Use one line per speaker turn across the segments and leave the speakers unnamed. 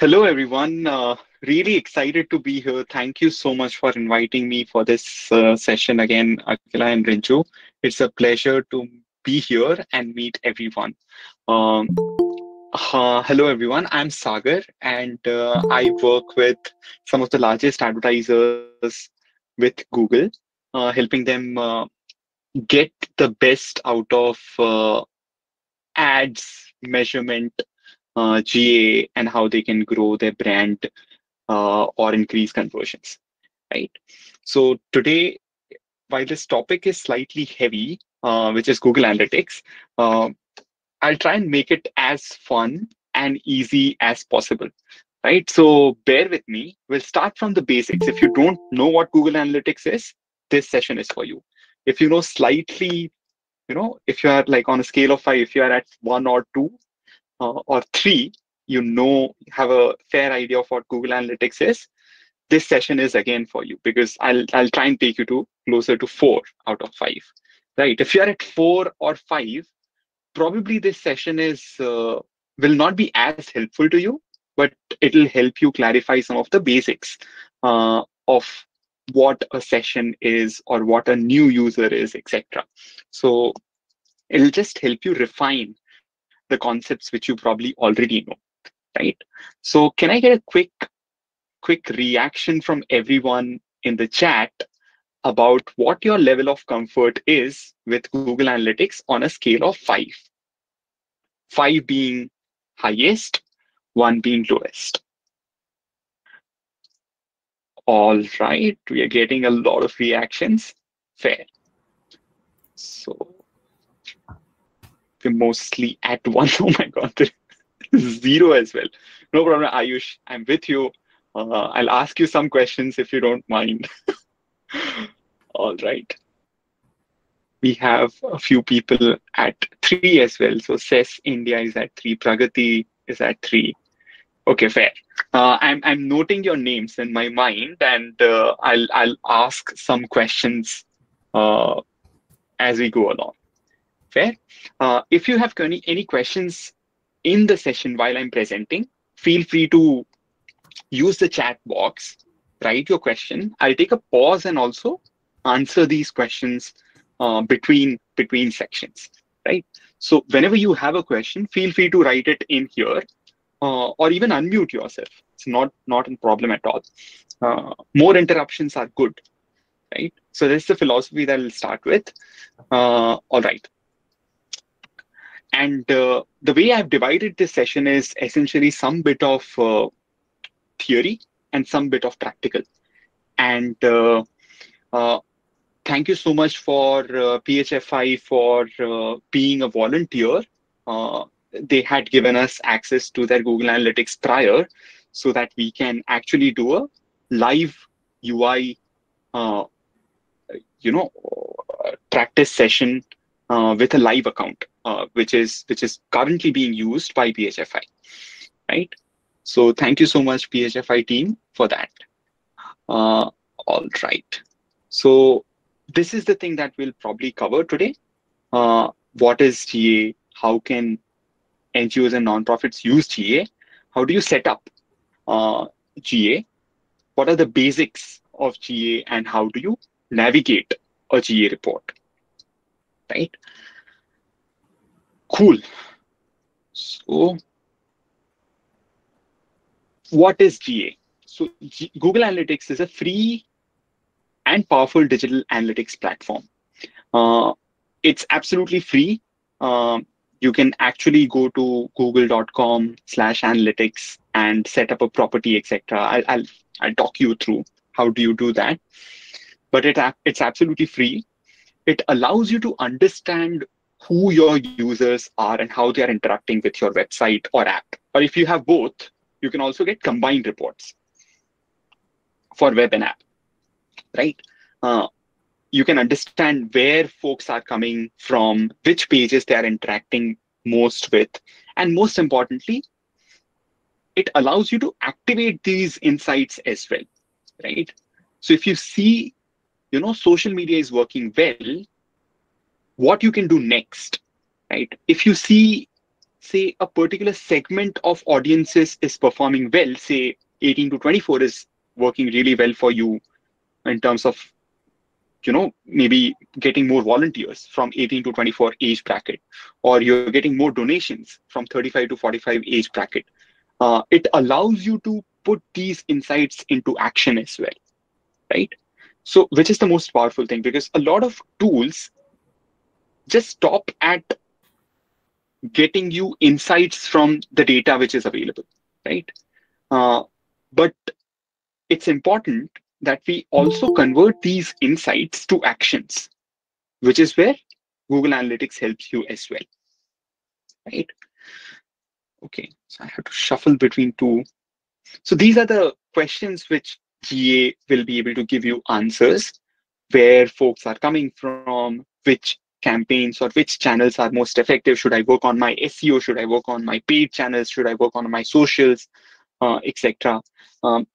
Hello, everyone. Uh, really excited to be here. Thank you so much for inviting me for this uh, session again, Akila and Rinju. It's a pleasure to be here and meet everyone. Um, uh, hello, everyone. I'm Sagar, and uh, I work with some of the largest advertisers with Google, uh, helping them uh, get the best out of ads measurement uh, GA and how they can grow their brand uh, or increase conversions, right? So today, while this topic is slightly heavy, uh, which is Google Analytics, uh, I'll try and make it as fun and easy as possible, right? So bear with me. We'll start from the basics. If you don't know what Google Analytics is, this session is for you. If you know slightly, you know, if you are like on a scale of five, if you are at one or two, uh, or three, you know, have a fair idea of what Google Analytics is, this session is again for you because I'll I'll try and take you to closer to four out of five, right? If you're at four or five, probably this session is uh, will not be as helpful to you, but it'll help you clarify some of the basics uh, of what a session is or what a new user is, etc. So it'll just help you refine the concepts which you probably already know, right? So can I get a quick, quick reaction from everyone in the chat about what your level of comfort is with Google Analytics on a scale of five? Five being highest, one being lowest. All right, we are getting a lot of reactions. Fair. So mostly at one. Oh my God, zero as well. No problem, Ayush. I'm with you. Uh, I'll ask you some questions if you don't mind. All right. We have a few people at three as well. So CES India is at three. Pragati is at three. Okay, fair. Uh, I'm I'm noting your names in my mind, and uh, I'll I'll ask some questions uh, as we go along. Fair. Uh, if you have any, any questions in the session while I'm presenting, feel free to use the chat box, write your question. I'll take a pause and also answer these questions uh, between between sections, right? So whenever you have a question, feel free to write it in here uh, or even unmute yourself. It's not, not a problem at all. Uh, more interruptions are good, right? So this is the philosophy that I'll start with. Uh, all right. And uh, the way I've divided this session is essentially some bit of uh, theory and some bit of practical. And uh, uh thank you so much for uh, PHFI for uh, being a volunteer. they had given us access to their Google Analytics prior so that we can actually do a live UI, you know, practice session with a live account. Uh, which is which is currently being used by PHFI, right? So thank you so much, PHFI team, for that. Uh, all right. So this is the thing that we'll probably cover today. Uh, what is GA? How can NGOs and nonprofits use GA? How do you set up uh, GA? What are the basics of GA and how do you navigate a GA report, right? Cool. So what is GA? So G Google Analytics is a free and powerful digital analytics platform. Uh, it's absolutely free. Um, you can actually go to google.com slash analytics and set up a property, etc. I'll, I'll, I'll talk you through how do you do that. But it, it's absolutely free. It allows you to understand who your users are and how they are interacting with your website or app. Or if you have both, you can also get combined reports for web and app, right? Uh, you can understand where folks are coming from, which pages they are interacting most with, and most importantly, it allows you to activate these insights as well, right? So if you see, you know, social media is working well, what you can do next, right? If you see say a particular segment of audiences is performing well, say 18 to 24 is working really well for you in terms of you know maybe getting more volunteers from 18 to 24 age bracket or you're getting more donations from 35 to 45 age bracket uh, it allows you to put these insights into action as well right so which is the most powerful thing because a lot of tools just stop at getting you insights from the data which is available right uh, but it's important that we also convert these insights to actions, which is where Google Analytics helps you as well. Right? Okay, so I have to shuffle between two. So these are the questions which GA will be able to give you answers, where folks are coming from, which campaigns or which channels are most effective. Should I work on my SEO? Should I work on my paid channels? Should I work on my socials, uh, etc. Um,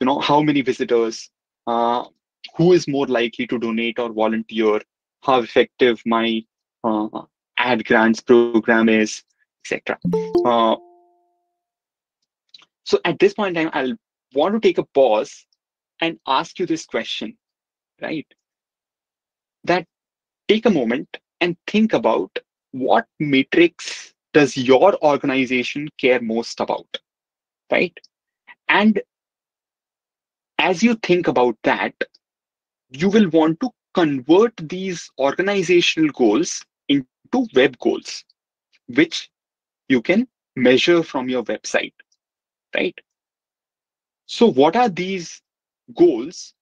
you know how many visitors uh, who is more likely to donate or volunteer how effective my uh, ad grants program is etc uh, so at this point in time i'll want to take a pause and ask you this question right that take a moment and think about what matrix does your organization care most about right and as you think about that, you will want to convert these organizational goals into web goals, which you can measure from your website, right? So what are these goals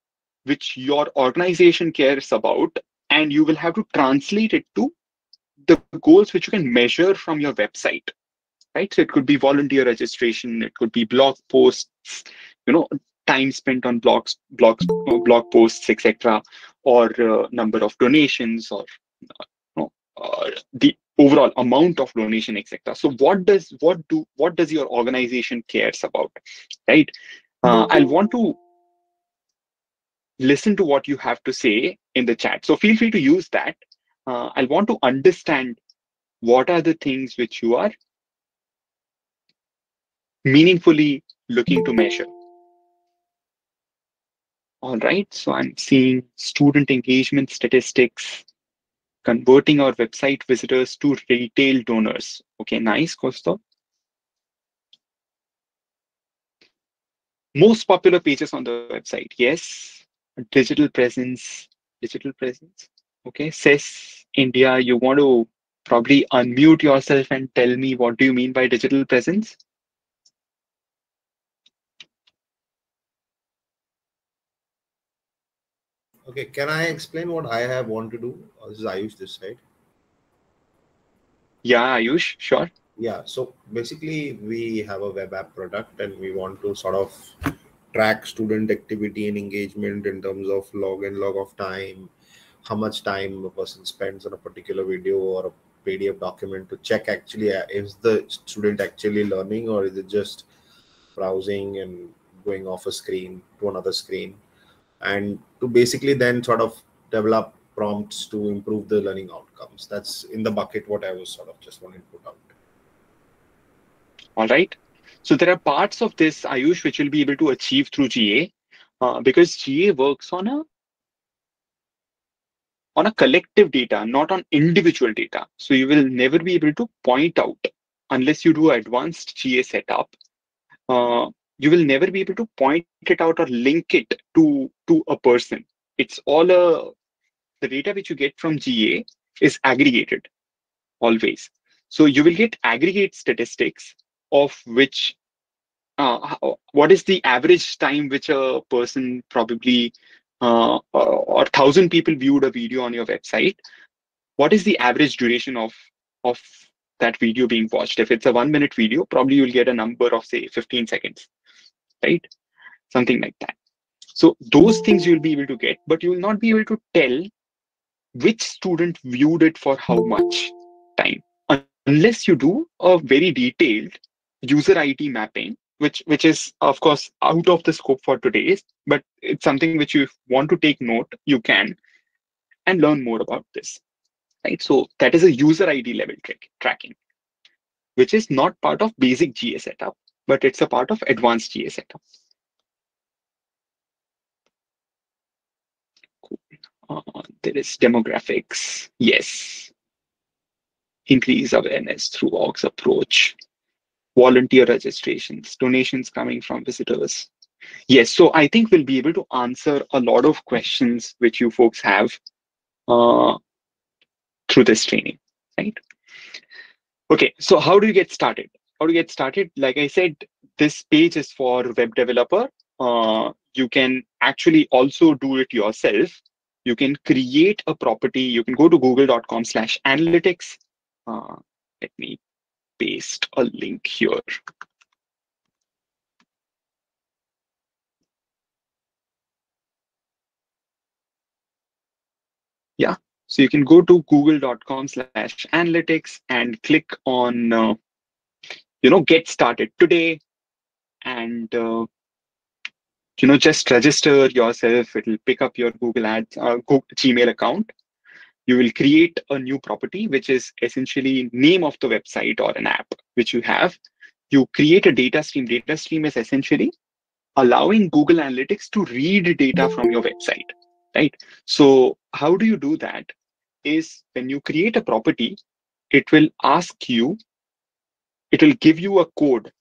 which your organization cares about? And you will have to translate it to the goals which you can measure from your website, right? So it could be volunteer registration, it could be blog posts, you know, time spent on blogs, blogs, blog posts, etc., or uh, number of donations, or uh, uh, the overall amount of donation, etc. So, what does what do what does your organization cares about, right? Uh, I'll want to listen to what you have to say in the chat. So, feel free to use that. Uh, I'll want to understand what are the things which you are meaningfully looking to measure all right, so I'm seeing student engagement statistics, converting our website visitors to retail donors. Okay, nice, Kosto. Most popular pages on the website. Yes, digital presence, digital presence. Okay, says India, you want to probably unmute yourself and tell me what do you mean by digital presence?
Okay, can I explain what I have want to do? This is Ayush this side.
Yeah, Ayush, sure.
Yeah, so basically we have a web app product and we want to sort of track student activity and engagement in terms of log and log of time, how much time a person spends on a particular video or a PDF document to check actually uh, is the student actually learning or is it just browsing and going off a screen to another screen and to basically then sort of develop prompts to improve the learning outcomes. That's in the bucket what I was sort of just wanting to put out.
All right. So there are parts of this Ayush which will be able to achieve through GA uh, because GA works on a on a collective data, not on individual data. So you will never be able to point out unless you do advanced GA setup. Uh, you will never be able to point it out or link it to to a person it's all a the data which you get from ga is aggregated always so you will get aggregate statistics of which uh, what is the average time which a person probably uh, or thousand people viewed a video on your website what is the average duration of of that video being watched if it's a one minute video probably you'll get a number of say 15 seconds right? Something like that. So those things you'll be able to get, but you will not be able to tell which student viewed it for how much time, unless you do a very detailed user ID mapping, which which is of course out of the scope for today, but it's something which you want to take note, you can, and learn more about this. Right. So that is a user ID level track, tracking. which is not part of basic GA setup, but it's a part of advanced GA setup. Uh, there is demographics. Yes. Increase awareness through orgs approach. Volunteer registrations, donations coming from visitors. Yes, so I think we'll be able to answer a lot of questions which you folks have uh, through this training, right? Okay, so how do you get started? How to get started? Like I said, this page is for web developer. Uh, you can actually also do it yourself. You can create a property. You can go to google.com slash analytics. Uh, let me paste a link here. Yeah, so you can go to google.com slash analytics and click on, uh, you know, get started today and, uh, you know, just register yourself. It'll pick up your Google Ads, uh, Google Gmail account. You will create a new property, which is essentially name of the website or an app which you have. You create a data stream. Data stream is essentially allowing Google Analytics to read data from your website, right? So how do you do that? is when you create a property, it will ask you, it will give you a code.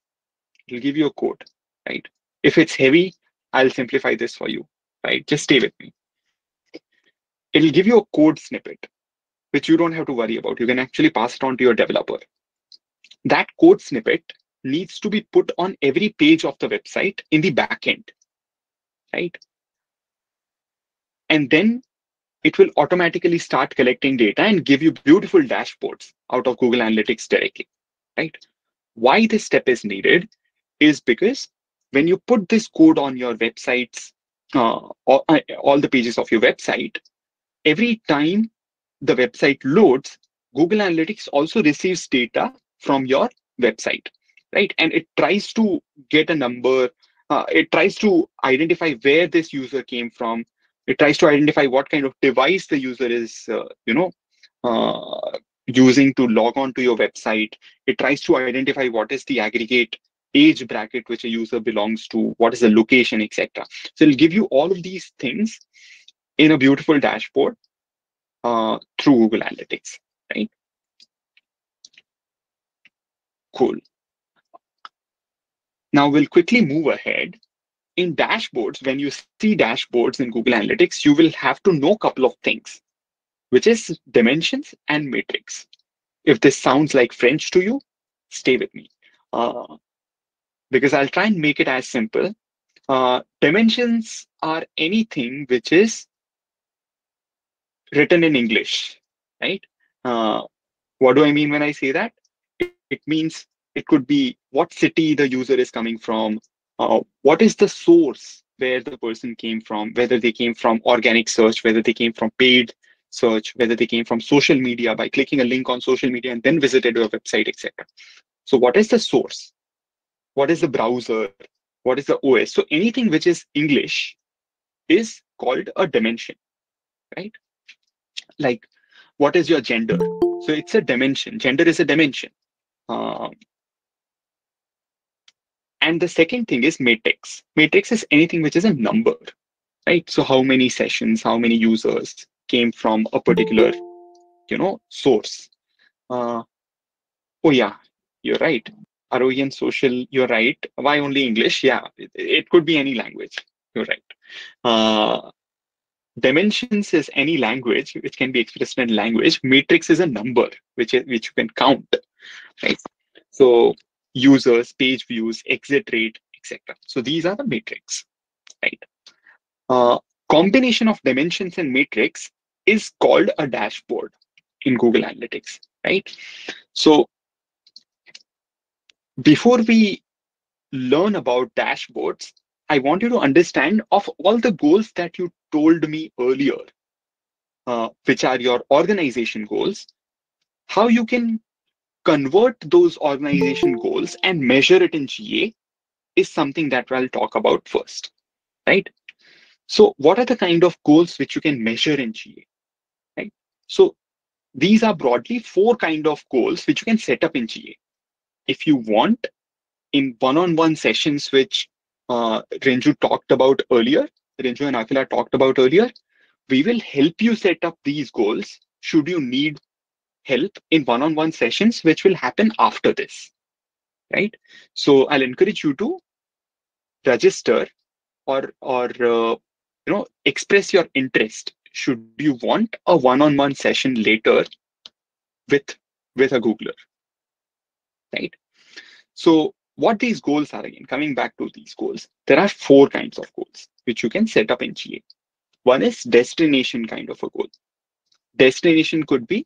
It will give you a code, right? If it's heavy, I'll simplify this for you, right? Just stay with me. It'll give you a code snippet, which you don't have to worry about. You can actually pass it on to your developer. That code snippet needs to be put on every page of the website in the backend, right? And then it will automatically start collecting data and give you beautiful dashboards out of Google Analytics directly, right? Why this step is needed is because when you put this code on your websites, uh, all, uh, all the pages of your website, every time the website loads, Google Analytics also receives data from your website, right? And it tries to get a number, uh, it tries to identify where this user came from, it tries to identify what kind of device the user is, uh, you know, uh, using to log on to your website. It tries to identify what is the aggregate age bracket which a user belongs to, what is the location, etc. So it'll give you all of these things in a beautiful dashboard uh, through Google Analytics, right? Cool. Now we'll quickly move ahead in dashboards, when you see dashboards in Google Analytics, you will have to know a couple of things, which is dimensions and matrix. If this sounds like French to you, stay with me. Uh, because I'll try and make it as simple. Uh, dimensions are anything which is written in English, right? Uh, what do I mean when I say that? It, it means it could be what city the user is coming from, uh, what is the source where the person came from, whether they came from organic search, whether they came from paid search, whether they came from social media by clicking a link on social media and then visited your website, etc. So what is the source? What is the browser? What is the OS? So anything which is English is called a dimension, right? Like, what is your gender? So it's a dimension. Gender is a dimension. Um, and the second thing is matrix. Matrix is anything which is a number, right? So how many sessions, how many users came from a particular, you know, source. Uh, oh yeah, you're right. ROE social, you're right. Why only English? Yeah, it, it could be any language. You're right. Uh, dimensions is any language which can be expressed in language. Matrix is a number which is, which you can count, right? So users, page views, exit rate, etc. So these are the matrix, right? Uh, combination of dimensions and matrix is called a dashboard in Google Analytics, right? So before we learn about dashboards, I want you to understand of all the goals that you told me earlier, uh, which are your organization goals, how you can convert those organization goals and measure it in GA is something that I'll talk about first, right? So what are the kind of goals which you can measure in GA, right? So these are broadly four kind of goals which you can set up in GA. if you want, in one-on-one sessions, which uh, Renju talked about earlier, Renju and Akila talked about earlier, we will help you set up these goals should you need help in one-on-one sessions, which will happen after this, right? So I'll encourage you to register or or uh, you know express your interest should you want a one-on-one session later with with a googler right so what these goals are again coming back to these goals there are four kinds of goals which you can set up in ga one is destination kind of a goal. Destination could be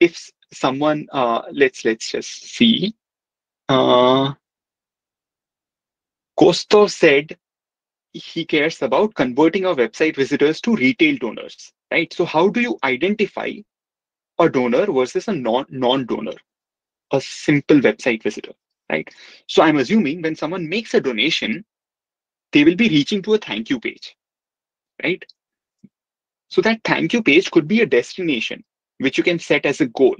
if someone uh, let's let's just see uh, Kosto said he cares about converting our website visitors to retail donors, right? So how do you identify a donor versus a non non-donor, a simple website visitor, right? So I'm assuming when someone makes a donation, they will be reaching to a thank you page, right? So that thank you page could be a destination which you can set as a goal,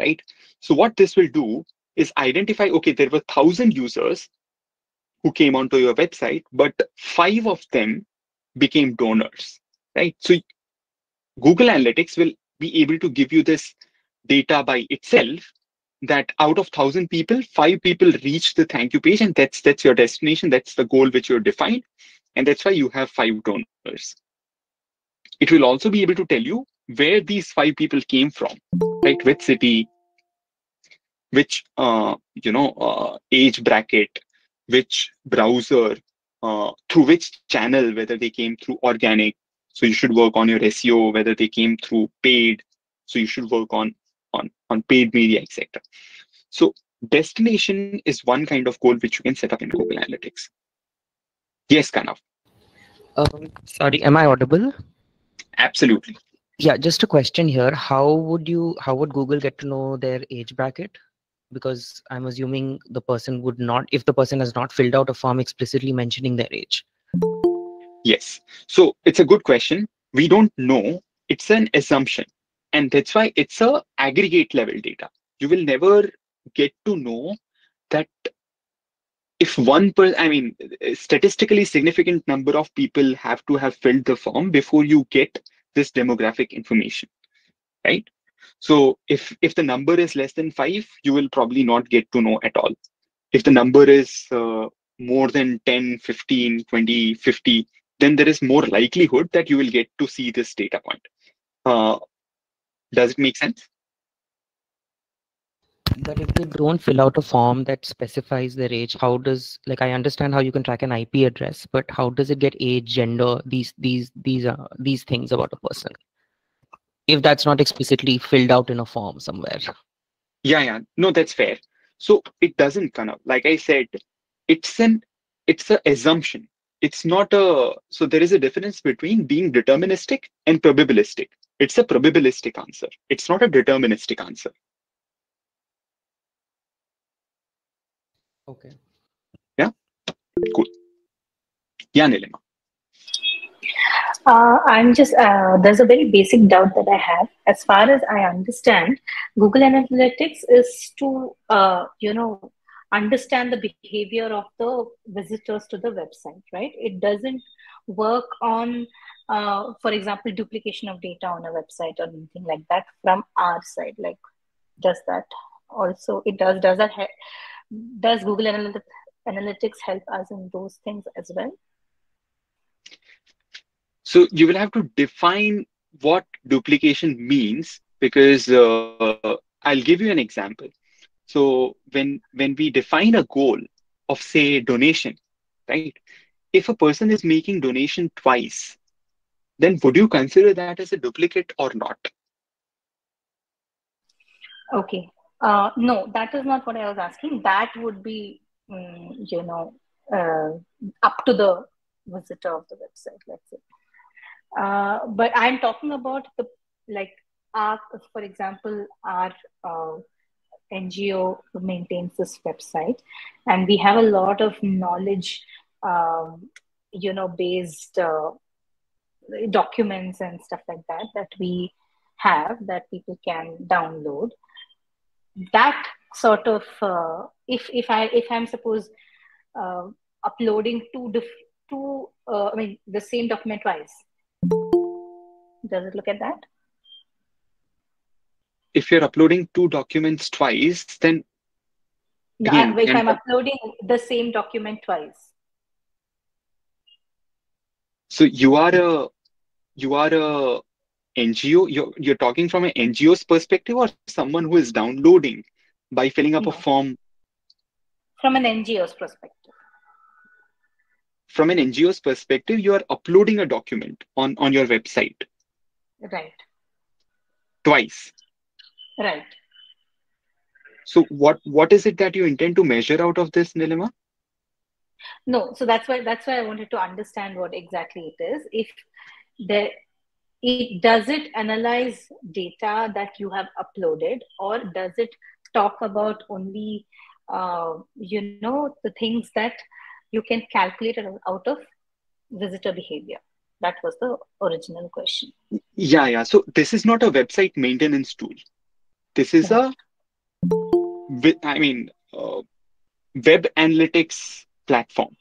right? So what this will do is identify, okay, there were thousand users who came onto your website, but five of them became donors, right? So Google Analytics will be able to give you this data by itself that out of 1000 people five people reach the thank you page and that's that's your destination that's the goal which you're defined and that's why you have five donors it will also be able to tell you where these five people came from right which city which uh, you know uh, age bracket which browser, uh, through which channel, whether they came through organic. So you should work on your SEO, whether they came through paid. So you should work on on on paid media, etc. So destination is one kind of goal which you can set up in Google Analytics. Yes, Kanav.
Um, sorry, am I audible?
Absolutely.
Yeah, just a question here. How would you? How would Google get to know their age bracket? because i'm assuming the person would not if the person has not filled out a form explicitly mentioning their age
yes so it's a good question we don't know it's an assumption and that's why it's a aggregate level data you will never get to know that if one per i mean statistically significant number of people have to have filled the form before you get this demographic information right so if if the number is less than five, you will probably not get to know at all. If the number is uh, more than 10, 15, 20, 50, then there is more likelihood that you will get to see this data point. Uh, does it make sense?
But if they don't fill out a form that specifies their age, how does like I understand how you can track an IP address, but how does it get age, gender, these these these uh, these things about a person? if that's not explicitly filled out in a form somewhere.
Yeah, yeah. No, that's fair. So it doesn't kind of like I said, it's an it's an assumption. It's not a so there is a difference between being deterministic and probabilistic. It's a probabilistic answer. It's not a deterministic answer.
Okay.
Yeah. Cool. Yeah, Nilima.
Uh, I'm just, uh, there's a very basic doubt that I have. As far as I understand, Google Analytics is to, uh, you know, understand the behavior of the visitors to the website, right? It doesn't work on, uh, for example, duplication of data on a website or anything like that from our side. Like, does that also, it does, does that, does Google Analytics help us in those things as well?
So you will have to define what duplication means because uh, I'll give you an example. So when when we define a goal of say donation, right? If a person is making donation twice, then would you consider that as a duplicate or not?
Okay. Uh, no, that is not what I was asking. That would be, um, you know, uh, up to the visitor of the website, let's say. Uh, but I'm talking about the like our, for example, our uh, NGO maintains this website, and we have a lot of knowledge, um, you know, based uh, documents and stuff like that that we have that people can download. That sort of uh, if if I if I'm suppose uh, uploading two diff- two uh, I mean the same document twice. Does it look at that?
If you're uploading two documents twice, then Again,
if I'm uploading the same document twice.
so you are a you are a NGO. You're you're talking from an NGO's perspective or someone who is downloading by filling up
No.
a form
From an NGO's perspective.
from an NGO's perspective, you are uploading a document on, on your website
Right.
twice.
Right.
So what what is it that you intend to measure out of this, Nilima?
No, so that's why that's why I wanted to understand what exactly it is. If the it does it analyze data that you have uploaded, or does it talk about only uh, you know the things that you can calculate out- of visitor behavior? That was the original question.
Yeah, yeah. So this is not a website maintenance tool. This is a, wi- I mean, uh, web analytics platform,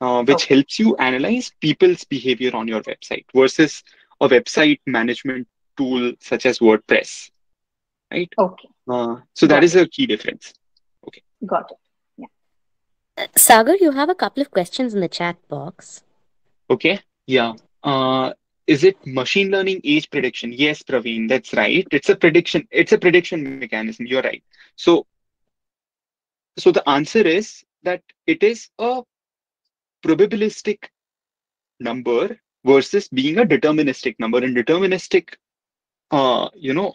uh, which
Okay.
helps you analyze people's behavior on your website versus a website management tool such as WordPress, right?
Okay,
Uh, so that
Got
is a key difference. Okay.
Got it.
Yeah. Sagar, you have a couple of questions in the chat box.
Okay. Yeah. Uh, is it machine learning age prediction? Yes, Praveen, that's right. It's a prediction. It's a prediction mechanism. You're right. So, so the answer is that it is a probabilistic number versus being a deterministic number. In deterministic, uh, you know,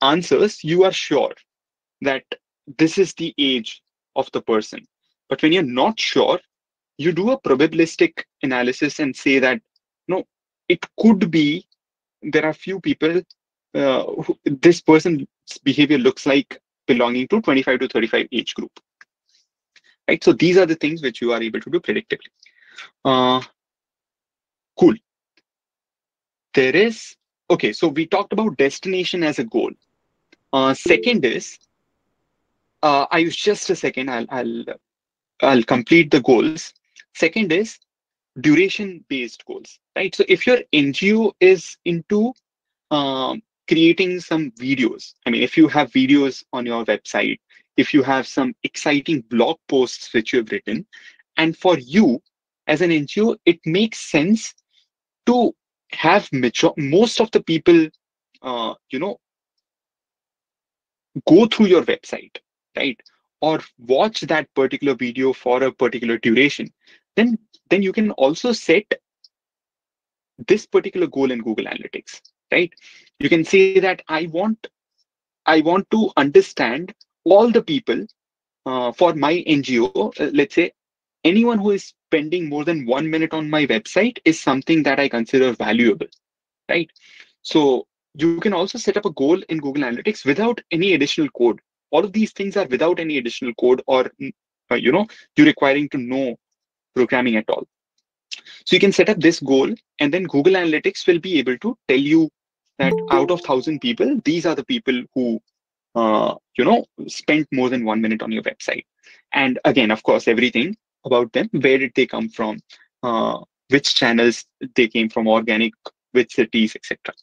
answers, you are sure that this is the age of the person. But when you're not sure, you do a probabilistic analysis and say that no, it could be there are few people uh, who, this person's behavior looks like belonging to 25 to 35 age group. Right. So these are the things which you are able to do predictably. Uh, cool. There is okay. So we talked about destination as a goal. Uh, second is uh, I use just a second. I'll I'll I'll complete the goals. Second is duration based goals, right? So if your NGO is into um, creating some videos, I mean, if you have videos on your website, if you have some exciting blog posts which you have written, and for you as an NGO, it makes sense to have most of the people, uh, you know, go through your website, right? Or watch that particular video for a particular duration, then then you can also set this particular goal in Google Analytics, right? You can say that I want I want to understand all the people uh, for my NGO. uh, let's say anyone who is spending more than one minute on my website is something that I consider valuable, right? So you can also set up a goal in Google Analytics without any additional code. All of these things are without any additional code or uh, you know you're requiring to know programming at all. So you can set up this goal and then Google Analytics will be able to tell you that out of thousand people, these are the people who, uh, you know, spent more than one minute on your website. And again, of course, everything about them, where did they come from, uh, which channels they came from, organic, which cities, etc.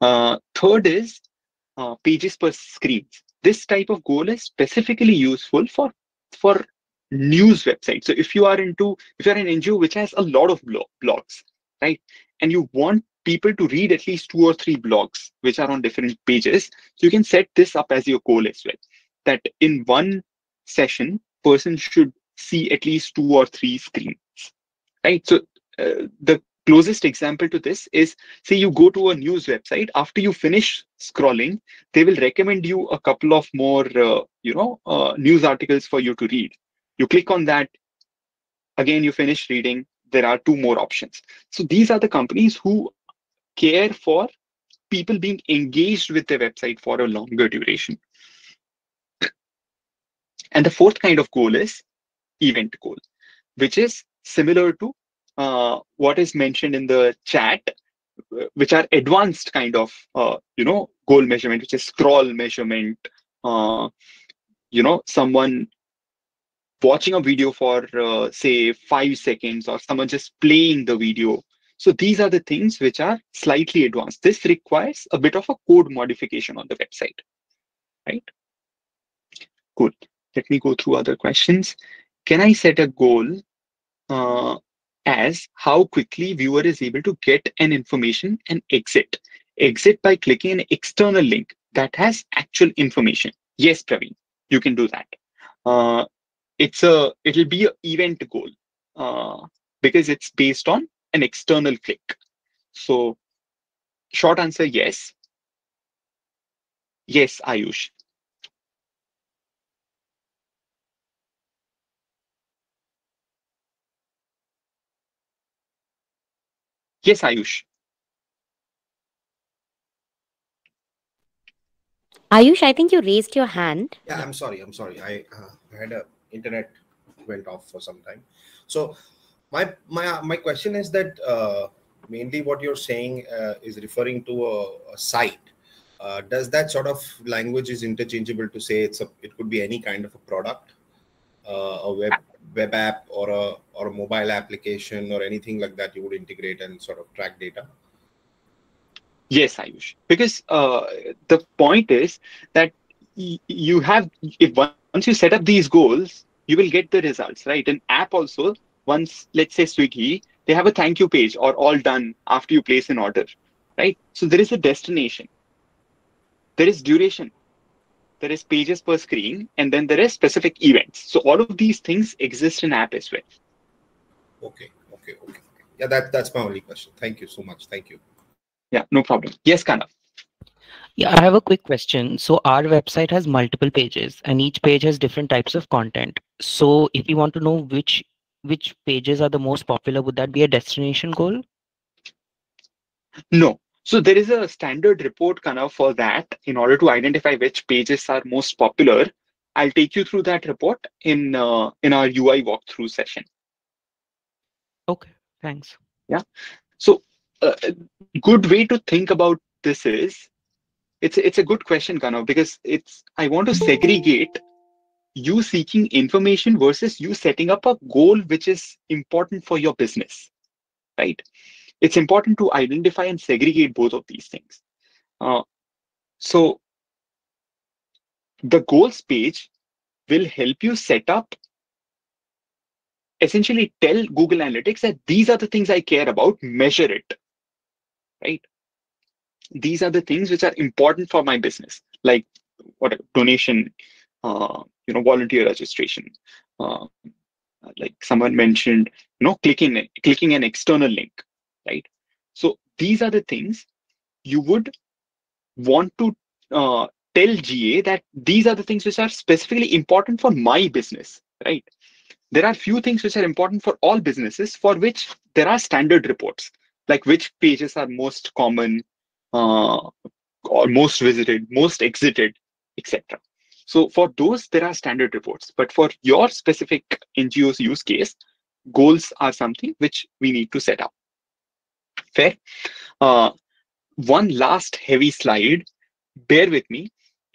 Uh, third is uh, pages per screen. This type of goal is specifically useful for for news websites. So if you are into, if you're an NGO which has a lot of blog, blogs, right, and you want people to read at least two or three blogs which are on different pages, so you can set this up as your goal as well. That in one session, person should see at least two or three screens, right? So uh, the closest example to this is say you go to a news website after you finish scrolling they will recommend you a couple of more uh, you know uh, news articles for you to read you click on that again you finish reading there are two more options so these are the companies who care for people being engaged with their website for a longer duration. And the fourth kind of goal is event goal which is similar to uh, what is mentioned in the chat uh, which are advanced kind of uh, you know goal measurement which is scroll measurement. Uh, you know someone watching a video for uh, say five seconds or someone just playing the video so these are the things which are slightly advanced. This requires a bit of a code modification on the website right? Good let me go through other questions. Can i set a goal uh, as how quickly viewer is able to get an information and exit? Exit by clicking an external link that has actual information. Yes praveen you can do that. Uh, it's a it'll be an event goal uh, because it's based on an external click so short answer yes yes ayush yes ayush
Ayush, I think you raised your hand.
Yeah, I'm sorry. I'm sorry. I, uh, I had a internet went off for some time. So my my my question is that uh, mainly what you're saying uh, is referring to a, a site. Uh, does that sort of language is interchangeable to say it's a it could be any kind of a product, uh, a web web app or a or a mobile application or anything like that you would integrate and sort of track data?
Yes, Ayush. Because uh, the point is that you have, if once you set up these goals, you will get the results, right? An app also, once, let's say Swiggy, they have a thank you page or all done after you place an order, right? So there is a destination, there is duration, there is pages per screen, and then there is specific events. So all of these things exist in app as well.
Okay, okay, okay. Yeah, that that's my only question. Thank you so much. Thank you.
Yeah, no problem. Yes, Kanav.
Yeah, I have a quick question. So our website has multiple pages and each page has different types of content. So if you want to know which which pages are the most popular, would that be a destination goal?
No. So there is a standard report kind of for that in order to identify which pages are most popular. I'll take you through that report in uh, in our UI walkthrough session.
Okay, thanks.
Yeah so uh, good way to think about this is it's it's a good question, Kanav, because it's I want to segregate you seeking information versus you setting up a goal which is important for your business, right? It's important to identify and segregate both of these things. Uh, so the goals page will help you set up essentially tell Google Analytics that these are the things I care about, measure it, right? These are the things which are important for my business, like what a donation, uh, you know, volunteer registration. Uh, like someone mentioned, you know, clicking clicking an external link, right? So these are the things you would want to uh, tell GA that these are the things which are specifically important for my business, right? there are few things which are important for all businesses for which there are standard reports like which pages are most common uh, or most visited most exited etc so for those there are standard reports but for your specific ngo's use case goals are something which we need to set up fair uh, one last heavy slide bear with me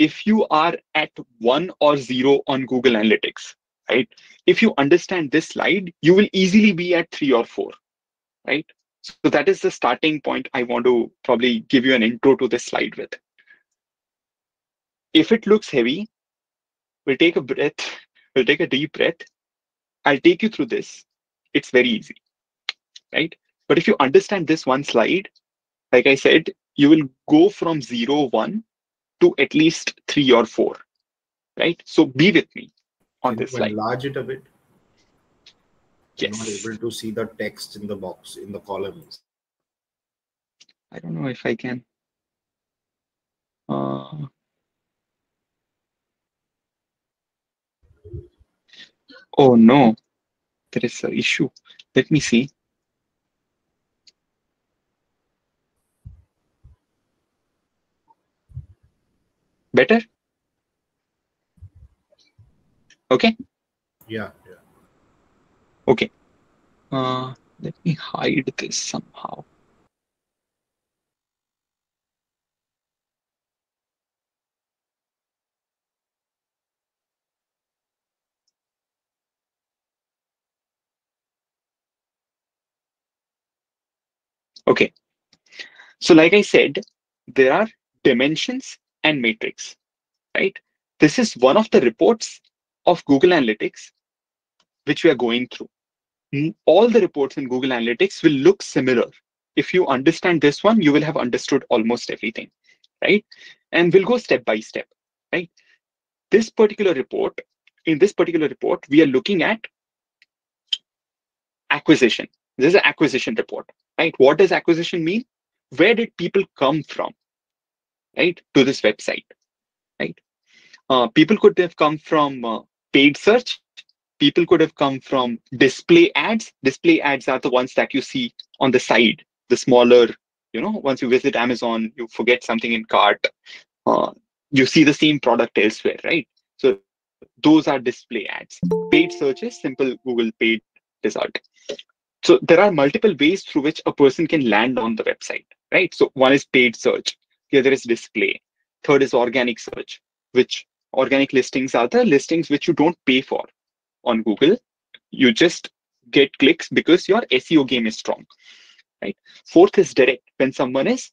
if you are at one or zero on google analytics right? If you understand this slide, you will easily be at three or four, right? So that is the starting point I want to probably give you an intro to this slide with. If it looks heavy, we'll take a breath, we'll take a deep breath. I'll take you through this. It's very easy, right? But if you understand this one slide, like I said, you will go from zero, one to at least three or four, right? So be with me on
Can
this slide.
enlarge it a bit? I'm not able to see the text in the box in the columns.
I don't know if I can. Uh, oh no, there is an issue. Let me see. Better? Okay.
Yeah, yeah.
Okay. Uh, let me hide this somehow. Okay. So like I said, there are dimensions and matrix, right? This is one of the reports of Google Analytics, which we are going through. Mm, all the reports in Google Analytics will look similar. If you understand this one, you will have understood almost everything, right? And we'll go step by step, right? This particular report, in this particular report, we are looking at acquisition. This is an acquisition report, right? What does acquisition mean? Where did people come from, right, to this website, right? Uh, people could have come from uh, paid search. People could have come from display ads. Display ads are the ones that you see on the side, the smaller, you know, once you visit Amazon, you forget something in cart. Uh, you see the same product elsewhere, right? So those are display ads. Paid searches, simple Google paid result. So there are multiple ways through which a person can land on the website, right? So one is paid search, the other is display. Third is organic search, which organic listings are the listings which you don't pay for on Google. You just get clicks because your SEO game is strong, right? Fourth is direct, when someone is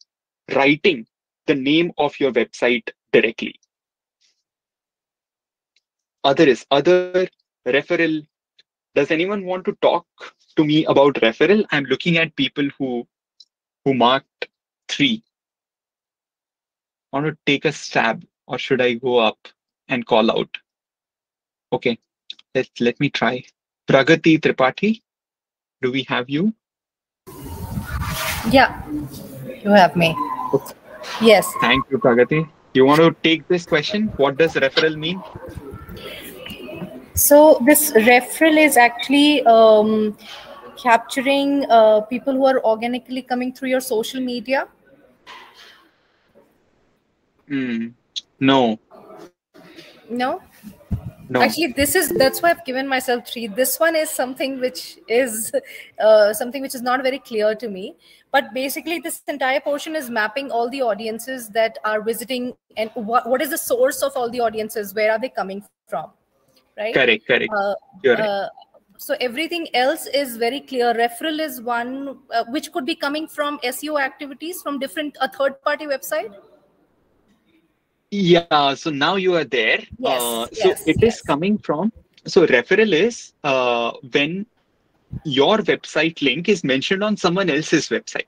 writing the name of your website directly. Other is other referral. Does anyone want to talk to me about referral? I'm looking at people who who marked three. I want to take a stab, or should I go up and call out? Okay, let let me try. Pragati Tripathi, do we have you?
Yeah, you have me. Yes.
Thank you, Pragati. You want to take this question? What does referral mean?
So this referral is actually um, capturing uh, people who are organically coming through your social media.
Hmm. No.
No.
No.
Actually, this is that's why I've given myself three. This one is something which is uh, something which is not very clear to me. But basically, this entire portion is mapping all the audiences that are visiting and what, what is the source of all the audiences? Where are they coming from? Right.
Correct. Correct.
Uh,
right.
uh, so everything else is very clear. Referral is one uh, which could be coming from SEO activities from different a third party website.
Yeah, so now you are there.
Yes,
uh, so
yes,
it is
yes.
coming from, so referral is uh, when your website link is mentioned on someone else's website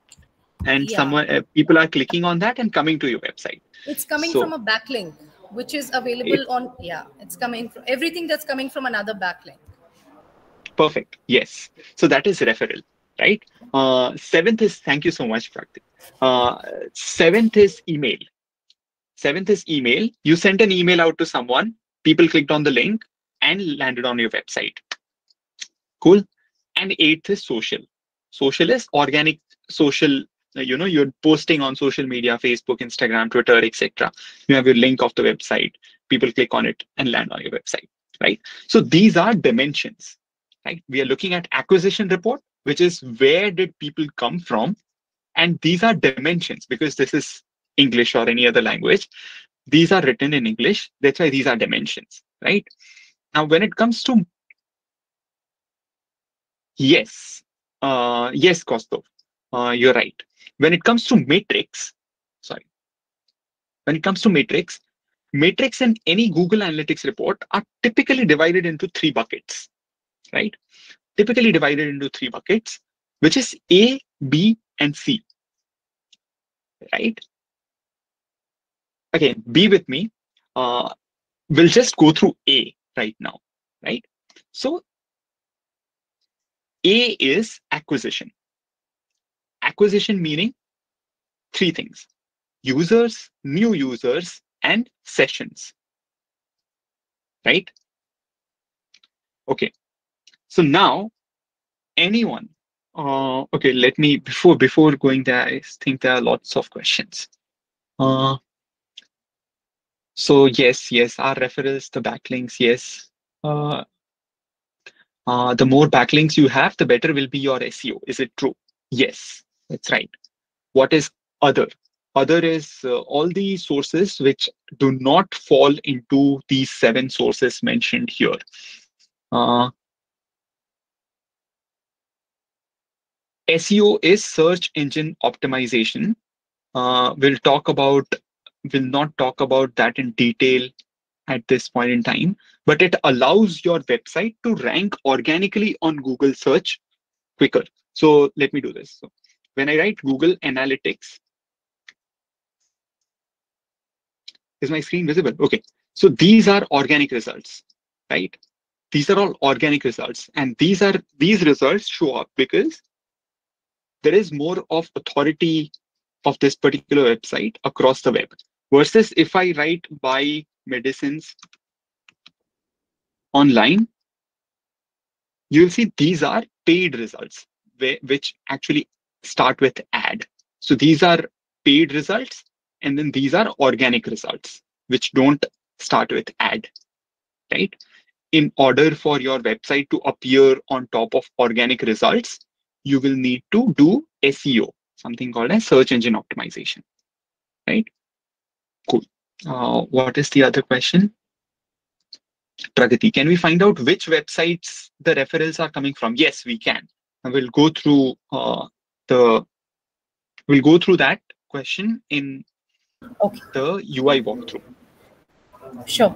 and
Yeah.
someone uh, people are clicking on that and coming to your website.
It's coming
So-
from a backlink, which is available on yeah. It's coming from everything that's coming from another backlink.
Perfect. Yes. So that is referral, right? Uh, seventh is, thank you so much, Pragati. Uh, seventh is email. Seventh is email. You sent an email out to someone, people clicked on the link and landed on your website. Cool. And eighth is social. Social is organic social. You know, you're posting on social media, Facebook, Instagram, Twitter, etc. You have your link of the website. People click on it and land on your website, right? So these are dimensions right? We are looking at acquisition report, which is where did people come from? And these are dimensions because this is English or any other language. These are written in English. That's why these are dimensions, right? Now, when it comes to yes, uh, yes, Kostov, uh, you're right. When it comes to matrix, sorry, when it comes to matrix, matrix and any Google Analytics report are typically divided into three buckets right? Typically divided into three buckets, which is A, B, and C, right? okay be with me. Uh, we'll just go through A right now, right? So A is acquisition. Acquisition meaning three things, users, new users, and sessions, right? Okay, so now anyone, uh, okay, let me, before before going there, I think there are lots of questions. Uh, so yes, yes, our referrals, the backlinks, yes. Uh, uh, the more backlinks you have, the better will be your SEO. Is it true? Yes, that's right. What is other? Other is uh, all the sources which do not fall into these seven sources mentioned here. Uh, SEO is search engine optimization. Uh, we'll talk about, we'll not talk about that in detail at this point in time, but it allows your website to rank organically on Google search quicker. So let me do this. So when I write Google Analytics, is my screen visible? Okay. So these are organic results, right? These are all organic results. And these are these results show up because there is more of authority of this particular website across the web versus if I write buy medicines online, you'll see these are paid results which actually start with ad. So these are paid results, and then these are organic results, which don't start with ad, right? In order for your website to appear on top of organic results, you will need to do SEO, something called as search engine optimization, right? Cool. Uh, what is the other question? Pragati, can we find out which websites the referrals are coming from? Yes, we can. And we'll go through uh, the we'll go through that question in
okay.
the UI walkthrough.
Sure.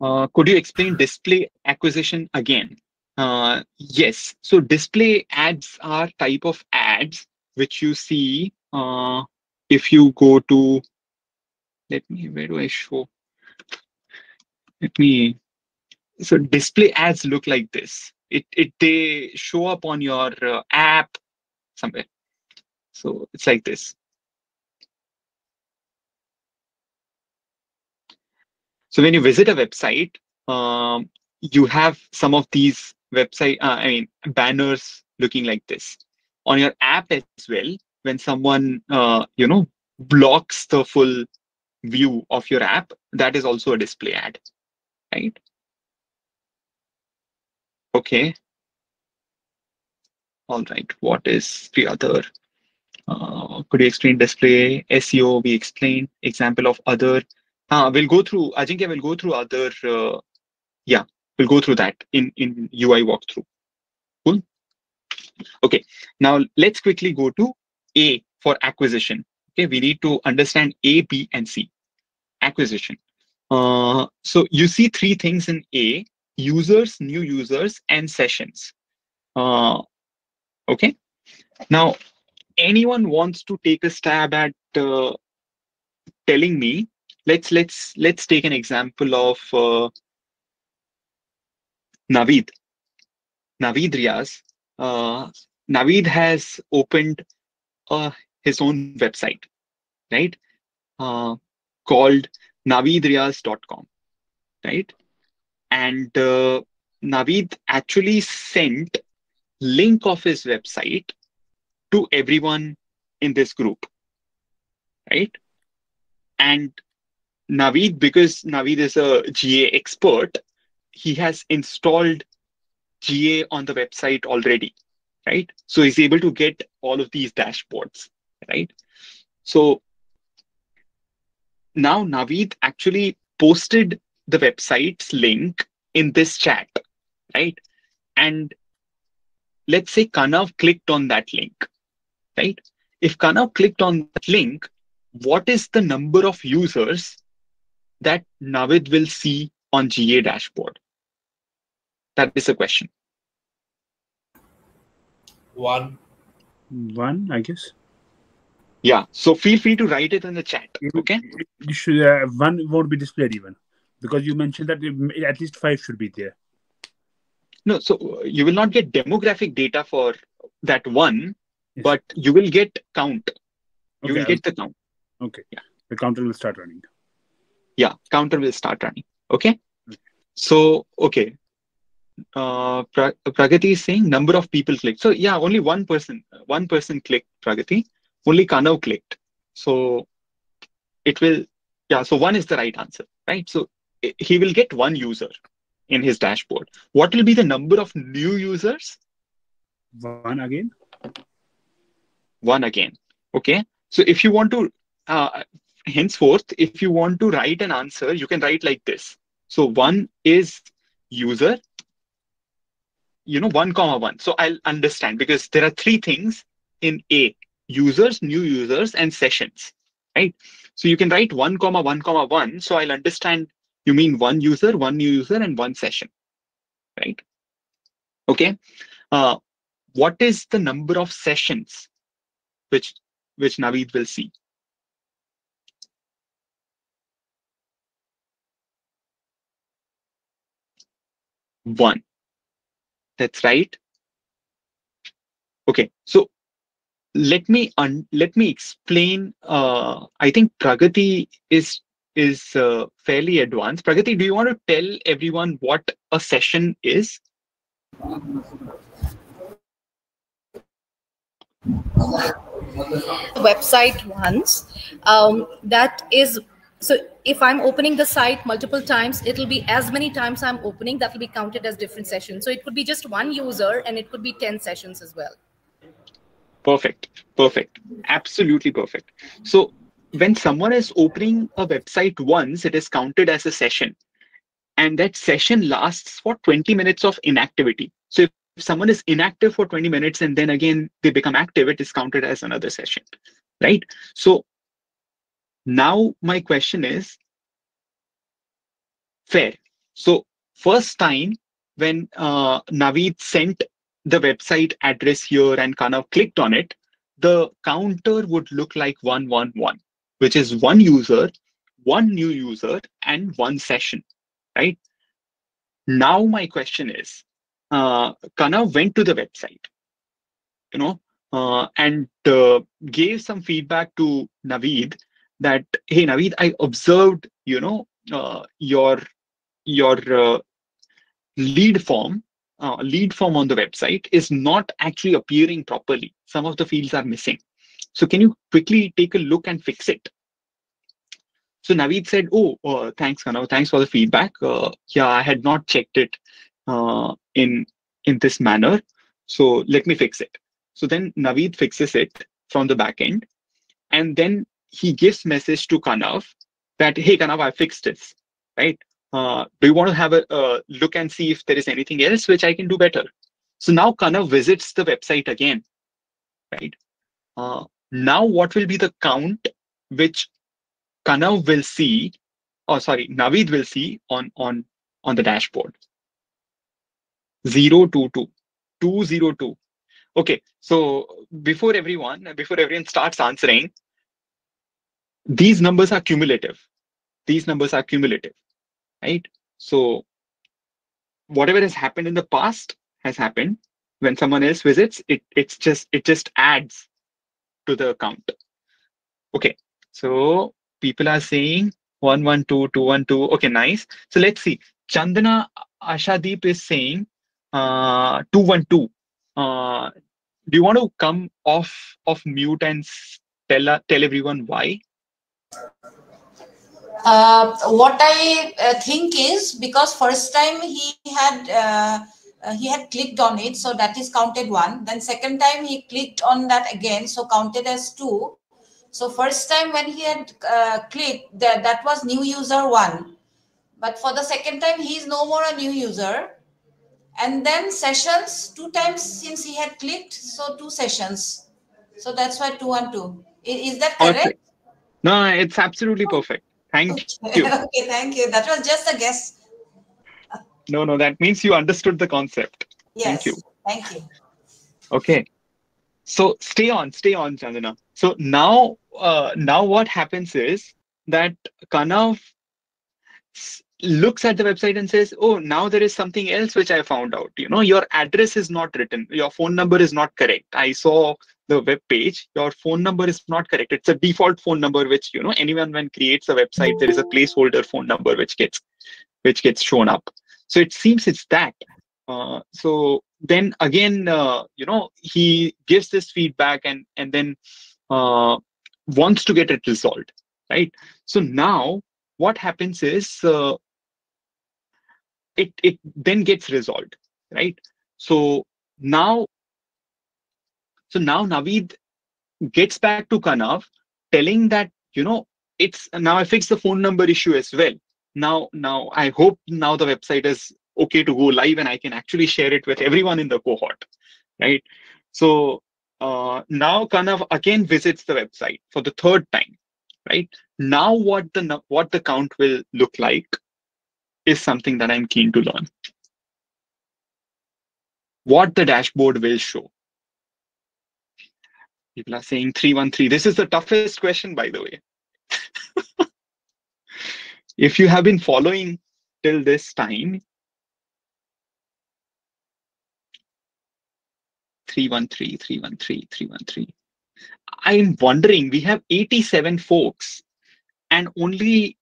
Uh, could you explain display acquisition again? Uh, yes. So display ads are type of ads which you see uh, if you go to. Let me. Where do I show? Let me. So display ads look like this it, it they show up on your uh, app somewhere. So it's like this. So when you visit a website um, you have some of these website uh, i mean banners looking like this. On your app as well when someone uh, you know blocks the full view of your app that is also a display ad right Okay. All right. What is the other? Uh, could you explain display SEO? We explained example of other. Uh, we'll go through. Ajinkya will go through other. Uh, yeah, we'll go through that in in UI walkthrough. Cool. Okay. Now let's quickly go to A for acquisition. Okay, we need to understand A, B, and C. Acquisition. Uh, so you see three things in A users, new users, and sessions. Uh, okay. Now, anyone wants to take a stab at uh, telling me? Let's let's let's take an example of uh, Navid. Naveed Riaz. Uh, Naveed has opened uh, his own website, right? Uh, called naveedriaz.com, right? And uh, Naveed actually sent link of his website to everyone in this group, right? And Naveed, because Naveed is a GA expert, he has installed GA on the website already, right? So he's able to get all of these dashboards, right? So now Naveed actually posted the website's link in this chat, right? And let's say Kanav clicked on that link, right? If Kanav clicked on that link, what is the number of users that Naveed will see on GA dashboard? That is the question.
One.
One, I guess.
Yeah. So feel free to write it in the chat. Okay.
You should, uh, one won't be displayed even because you mentioned that at least five should be there.
No, so you will not get demographic data for that one, yes. but you will get count. You okay, will get the count.
Okay. Yeah. The counter will start running.
Yeah, counter will start running. Okay. okay. So okay. Uh, pra- Pragati is saying number of people clicked. So yeah, only one person, one person clicked Pragati. Only Kanav clicked. So it will, yeah. So one is the right answer, right? So he will get one user in his dashboard. What will be the number of new users?
One again.
One again. Okay. So if you want to, uh, henceforth, if you want to write an answer, you can write like this. So one is user. you know, one comma one. So I'll understand because there are three things in A, users, new users, and sessions, right? So you can write one comma one comma one. So I'll understand you mean one user, one new user, and one session, right? Okay. Uh, what is the number of sessions which which Naveed will see? One. That's right. Okay, so let me un let me explain. Uh, I think Pragati is is uh, fairly advanced. Pragati, do you want to tell everyone what a session is?
website once. Um, that is so if i'm opening the site multiple times it'll be as many times i'm opening that will be counted as different sessions. So it could be just one user and it could be 10 sessions as well.
Perfect. Perfect. Absolutely perfect. So when someone is opening a website once it is counted as a session and that session lasts for 20 minutes of inactivity so if someone is inactive for 20 minutes and then again they become active, it is counted as another session, right? So now my question is fair. So first time when uh, Naveed sent the website address here and Kanav clicked on it, the counter would look like 111, which is one user, one new user, and one session, right? Now my question is, uh, Kanav went to the website, you know, uh, and uh, gave some feedback to Naveed that, hey, Naveed, I observed, you know, uh, your your uh, lead form, uh, lead form on the website is not actually appearing properly. Some of the fields are missing. So can you quickly take a look and fix it? So Naveed said, oh, uh, thanks, Kanav. Thanks for the feedback. Uh, yeah, I had not checked it uh, in in this manner. So let me fix it. So then Naveed fixes it from the backend, and then he gives message to Kanav that hey Kanav, I fixed this. Right? Uh, do you want to have a, look and see if there is anything else which I can do better? So now Kanav visits the website again. Right? Uh, now what will be the count which Kanav will see, or sorry, Naveed will see on on on the dashboard? 022 202 okay so before everyone before everyone starts answering these numbers are cumulative. These numbers are cumulative right? So whatever has happened in the past has happened. When someone else visits it it's just it just adds to the count okay so people are saying 112 212 okay nice so let's see chandana ashadeep is saying uh, 212. Uh, do you want to come off of mute and tell uh, tell everyone why?
Uh, what I uh, think is because first time he had uh, he had clicked on it, so that is counted one. Then second time he clicked on that again, so counted as two. So first time when he had uh, clicked, that that was new user one. But for the second time, he is no more a new user and then sessions two times since he had clicked so two sessions so that's why two and two is that correct
perfect. no it's absolutely perfect thank
okay.
you
okay thank you that was just a guess
no no that means you understood the concept
yes
thank you
thank you
okay so stay on stay on chandana so now uh, now what happens is that kanav looks at the website and says, oh, now there is something else which I found out. You know, your address is not written. Your phone number is not correct. I saw the web page. Your phone number is not correct. It's a default phone number, which, you know, anyone when creates a website, there is a placeholder phone number which gets which gets shown up. So it seems it's that. Uh, so then again, uh, you know, he gives this feedback and and then uh, wants to get it resolved, right? So now what happens is uh, it it then gets resolved right so now so now naveed gets back to kanav telling that you know it's now i fixed the phone number issue as well now now i hope now the website is okay to go live and I can actually share it with everyone in the cohort, right? So uh, now Kanav again visits the website for the third time, right? Now what the what the count will look like is something that I'm keen to learn. What the dashboard will show. People are saying 313. This is the toughest question, by the way. if you have been following till this time, 313, 313, 313. I'm wondering, we have 87 folks and only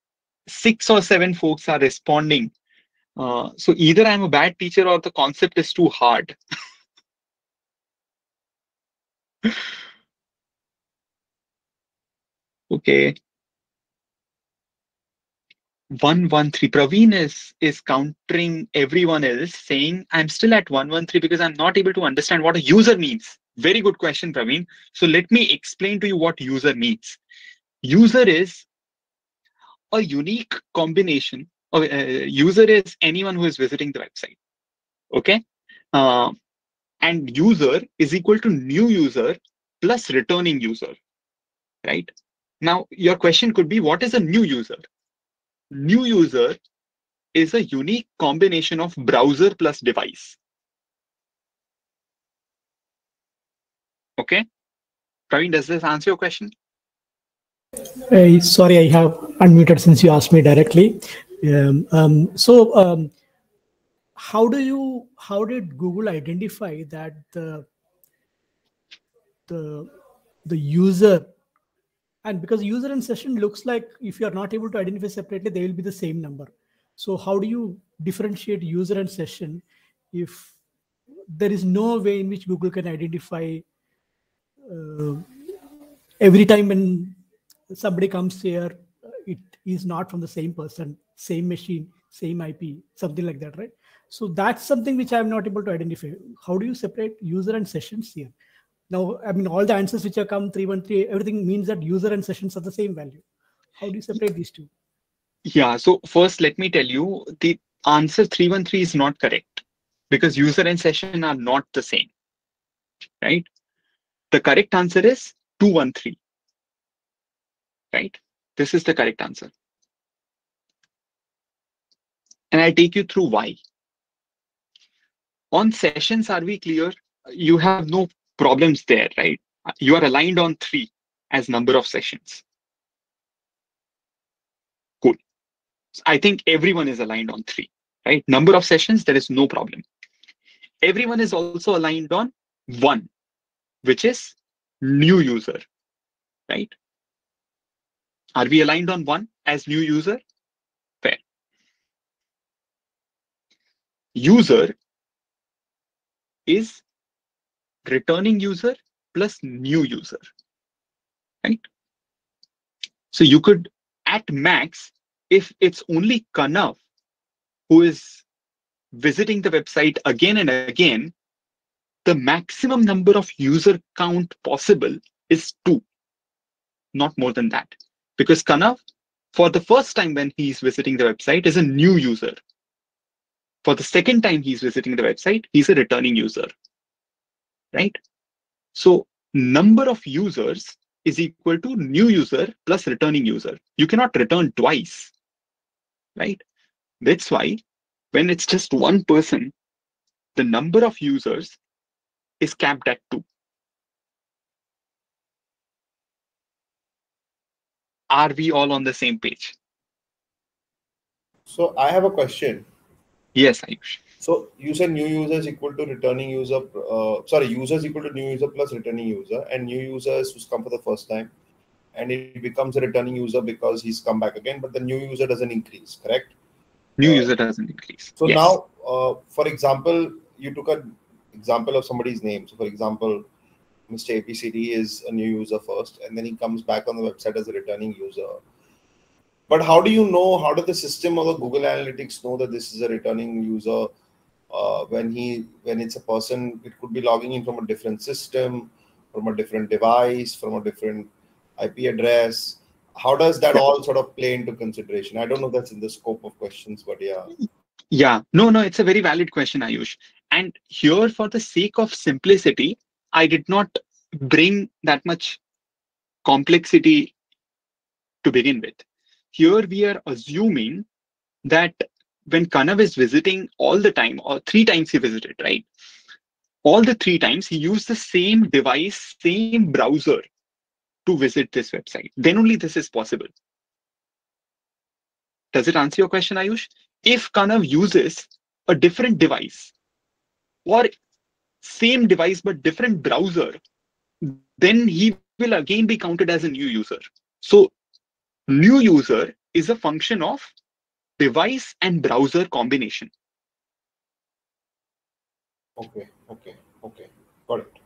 six or seven folks are responding. Uh, so either I'm a bad teacher or the concept is too hard. okay. 113 praveen is is countering everyone else saying i'm still at 113 because i'm not able to understand what a user means. Very good question praveen. So let me explain to you what user means. User is a unique combination of uh, user is anyone who is visiting the website okay? Uh, and user is equal to new user plus returning user right? Now your question could be what is a new user new user is a unique combination of browser plus device. Okay. Praveen, does this answer your question?
Uh, sorry, I have unmuted since you asked me directly. Um, um, so, um, how do you? How did Google identify that the the the user and because user and session looks like if you are not able to identify separately they will be the same number. So how do you differentiate user and session if there is no way in which google can identify uh, every time when somebody comes here it is not from the same person same machine same ip something like that right? So that's something which i'm not able to identify. How do you separate user and sessions here now, I mean, all the answers which have come 313, everything means that user and sessions are the same value. How do you separate these two?
Yeah, so first let me tell you, the answer 313 is not correct because user and session are not the same, right? The correct answer is 213, right? This is the correct answer. And I'll take you through why. On sessions, are we clear? You have no problems there, right? You are aligned on three as number of sessions. Cool. I think everyone is aligned on three, right? Number of sessions, there is no problem. Everyone is also aligned on one, which is new user, right? Are we aligned on one as new user? Fair. User is returning user plus new user, right? So you could, at max, if it's only Kanav who is visiting the website again and again, the maximum number of user count possible is two, not more than that. Because Kanav, for the first time when he's visiting the website, is a new user. For the second time he's visiting the website, he's a returning user right? So number of users is equal to new user plus returning user. You cannot return twice, right? That's why when it's just one person, the number of users is capped at two. Are we all on the same page?
So I have a question.
Yes, Ayush.
So you said new user is equal to returning user, uh, sorry, users equal to new user plus returning user, and new user is who's come for the first time, and it becomes a returning user because he's come back again, but the new user doesn't increase, correct?
New uh, user doesn't increase.
So yes. now, uh, for example, you took an example of somebody's name. So for example, Mr. ABCD is a new user first, and then he comes back on the website as a returning user. But how do you know? How does the system or the Google Analytics know that this is a returning user? Uh, when he when it's a person it could be logging in from a different system from a different device from a different ip address how does that all sort of play into consideration i don't know that's in the scope of questions but yeah
Yeah, no, no, it's a very valid question, Ayush. And here, for the sake of simplicity, I did not bring that much complexity to begin with. Here, we are assuming that when Kanav is visiting all the time, or three times he visited, right? All the three times he used the same device, same browser to visit this website. Then only this is possible. Does it answer your question, Ayush? If Kanav uses a different device or same device but different browser, then he will again be counted as a new user. So new user is a function of device and browser combination.
Okay, okay, okay. Got it.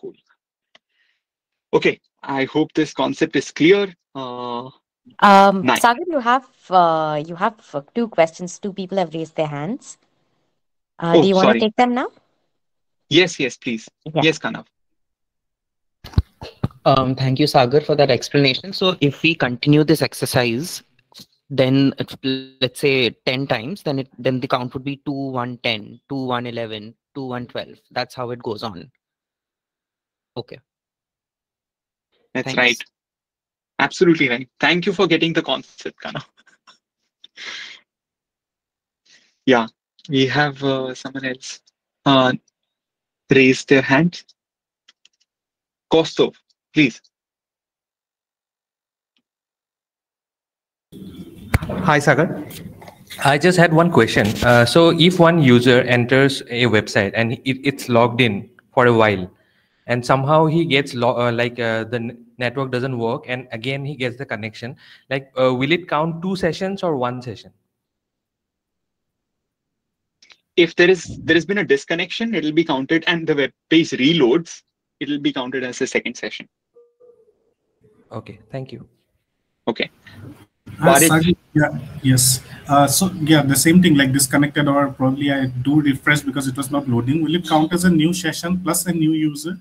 Cool. Okay, I hope this concept is clear. Uh,
Um,
Nice.
Sagar, you have uh, you have uh, two questions. Two people have raised their hands. Uh,
Oh,
do you want
sorry.
to take them now?
yes, yes, please.
Yeah.
Yes, Kanav.
Um, thank you, Sagar, for that explanation. So if we continue this exercise, then let's say 10 times, then it then the count would be 2, 1, 10, 2, 1, 11, 2, 1, 12. That's how it goes on. Okay.
That's
Thanks.
right. Absolutely right. Thank you for getting the concept, Kanav. yeah, we have uh, someone else uh, raised their hand. Kostov, please.
Hi, Sagar. I just had one question. Uh, so, if one user enters a website and it, it's logged in for a while, and somehow he gets lo- uh, like uh, the network doesn't work, and again he gets the connection, like uh, will it count two sessions or one session?
If there is there has been a disconnection, it'll be counted, and the web page reloads. It'll be counted as a second session.
Okay, thank you.
Okay.
Uh,
Got it.
Sagar, yeah, yes. Uh, so yeah, the same thing like disconnected or probably I do refresh because it was not loading. Will it count as a new session plus a new user?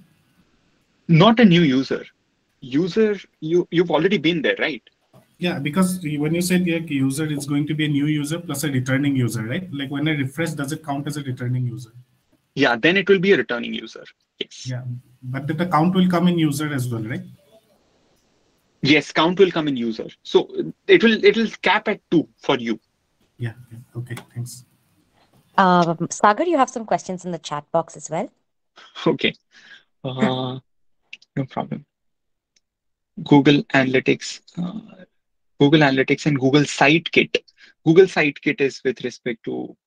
Not a new user. User, you you've already been there, right?
Yeah, because when you said like user is going to be a new user plus a returning user, right? Like when I refresh, does it count as a returning user?
Yeah, then it will be a returning user. Yes.
Yeah, but the count will come in user as well, right?
Yes, count will come in user. So it will it will cap at two for you.
Yeah. yeah. Okay. Thanks.
Um, Sagar, you have some questions in the chat box as well.
Okay. Uh, no problem. Google Analytics, uh, Google Analytics and Google SiteKit. Google SiteKit is with respect to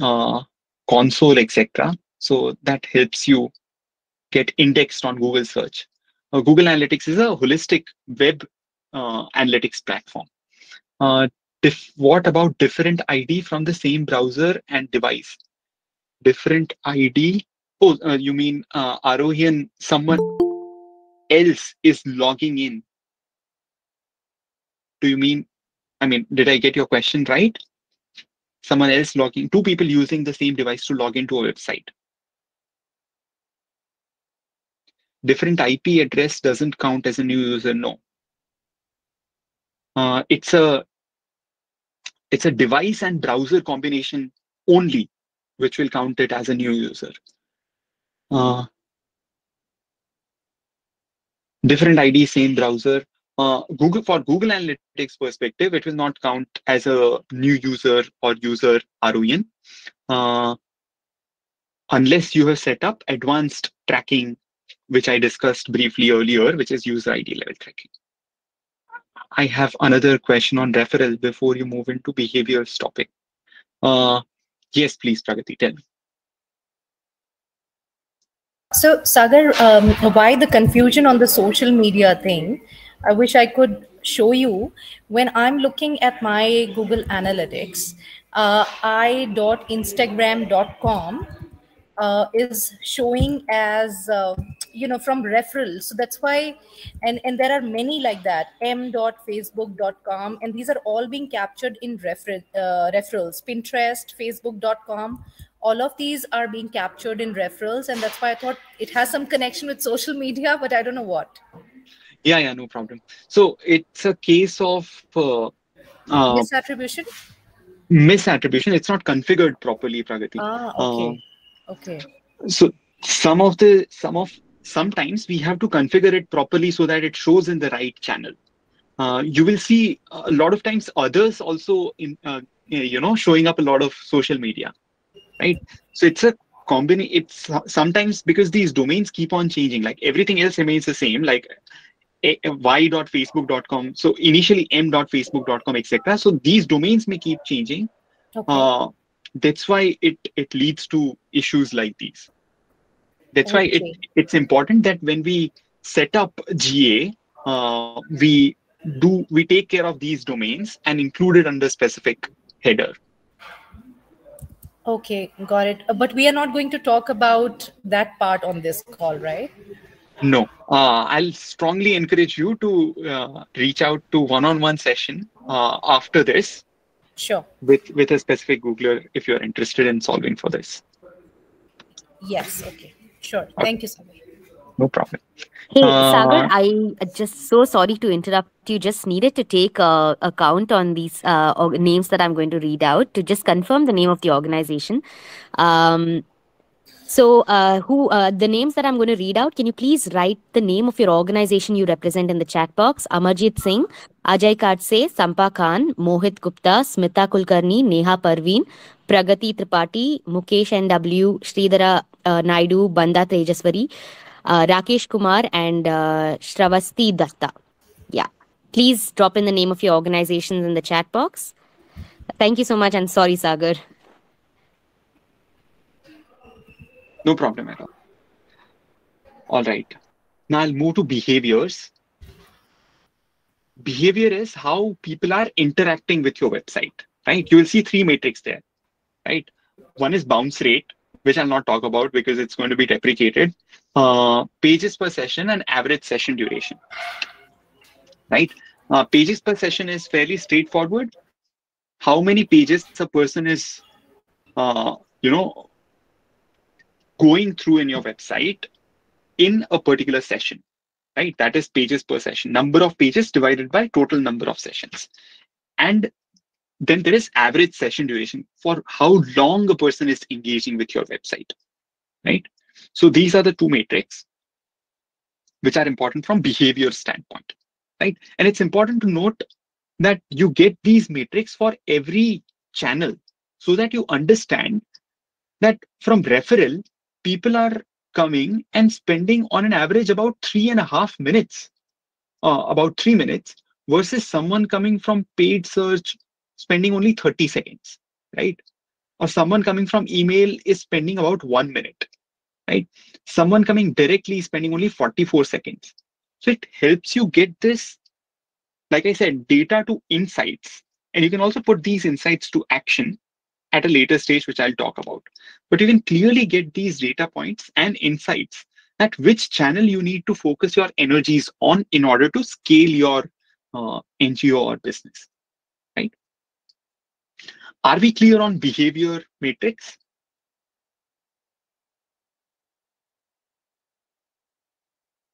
uh, console, etc. So that helps you get indexed on Google search. Uh, Google Analytics is a holistic web uh, analytics platform. Uh, what about different ID from the same browser and device? Different ID Oh, uh, you mean uh, Arohian, someone else is logging in? Do you mean, I mean, did I get your question right? Someone else logging, two people using the same device to log into a website. Different IP address doesn't count as a new user, no. Uh, it's a it's a device and browser combination only, which will count it as a new user. Uh, different ID, same browser. Uh, Google for Google Analytics perspective, it will not count as a new user or user ROIN uh, unless you have set up advanced tracking, which I discussed briefly earlier, which is user ID level tracking. I have another question on referral before you move into behaviors topic. Uh, yes, please, Pragati, tell me.
So, Sagar, um, why the confusion on the social media thing? I wish I could show you. When I'm looking at my Google Analytics, uh, i.instagram.com uh, is showing as, uh, you know, from referrals. So that's why, and, and there are many like that, m.facebook.com, and these are all being captured in refer- uh, referrals, Pinterest, facebook.com all of these are being captured in referrals and that's why i thought it has some connection with social media but i don't know what
Yeah, yeah, no problem. So it's a case of uh, Uh,
Misattribution?
misattribution. It's not configured properly, Pragati.
Ah, okay. Okay.
so some of the some of sometimes we have to configure it properly so that it shows in the right channel. Uh, you will see a lot of times others also in uh, you know showing up a lot of social media right? So it's a combination it's sometimes because these domains keep on changing like everything else remains the same like a- y.facebook.com so initially m.facebook.com etc so these domains may keep changing.
Okay.
uh, that's why it it leads to issues like these that's why it it's important that when we set up ga uh, we do we take care of these domains and include it under specific header
Okay, got it. But we are not going to talk about that part on this call, right?
no uh, i'll strongly encourage you to uh, reach out to one-on-one session uh, after this
Sure.
with with a specific googler if you're interested in solving for this
Yes. Okay. Sure. Thank you so much.
no problem
Hey,
Uh,
Sagar, I uh, just so sorry to interrupt you. Just needed to take a, a count on these uh, org- names that I'm going to read out to just confirm the name of the organization. Um, so, uh, who uh, the names that I'm going to read out? Can you please write the name of your organization you represent in the chat box? Amarjit Singh, Ajay Katse, Sampa Khan, Mohit Gupta, Smita Kulkarni, Neha Parveen, Pragati Tripathi, Mukesh N.W., Sridhara uh, Naidu, Banda Tejaswari, uh, Rakesh Kumar, and uh, Shravasti Datta. Yeah. Please drop in the name of your organizations in the chat box. Thank you so much, and sorry, Sagar.
No problem at all. All right. Now I'll move to behaviors. Behavior is how people are interacting with your website, right? You will see three metrics there, right? One is bounce rate, which I'll not talk about because it's going to be deprecated. Uh, pages per session and average session duration, right? Uh, pages per session is fairly straightforward. How many pages a person is, uh, you know, going through in your website in a particular session, right? That is pages per session, number of pages divided by total number of sessions. And then there is average session duration for how long a person is engaging with your website, right? So these are the two metrics which are important from behavior standpoint, right? And it's important to note that you get these metrics for every channel so that you understand that from referral, people are coming and spending on an average about three and a half minutes, uh, about three minutes, versus someone coming from paid search spending only 30 seconds, right? Or someone coming from email is spending about one minute, right? Someone coming directly is spending only 44 seconds. So it helps you get this, like I said, data to insights. And you can also put these insights to action at a later stage, which I'll talk about. But you can clearly get these data points and insights at which channel you need to focus your energies on in order to scale your uh, NGO or business? Are we clear on behavior matrix?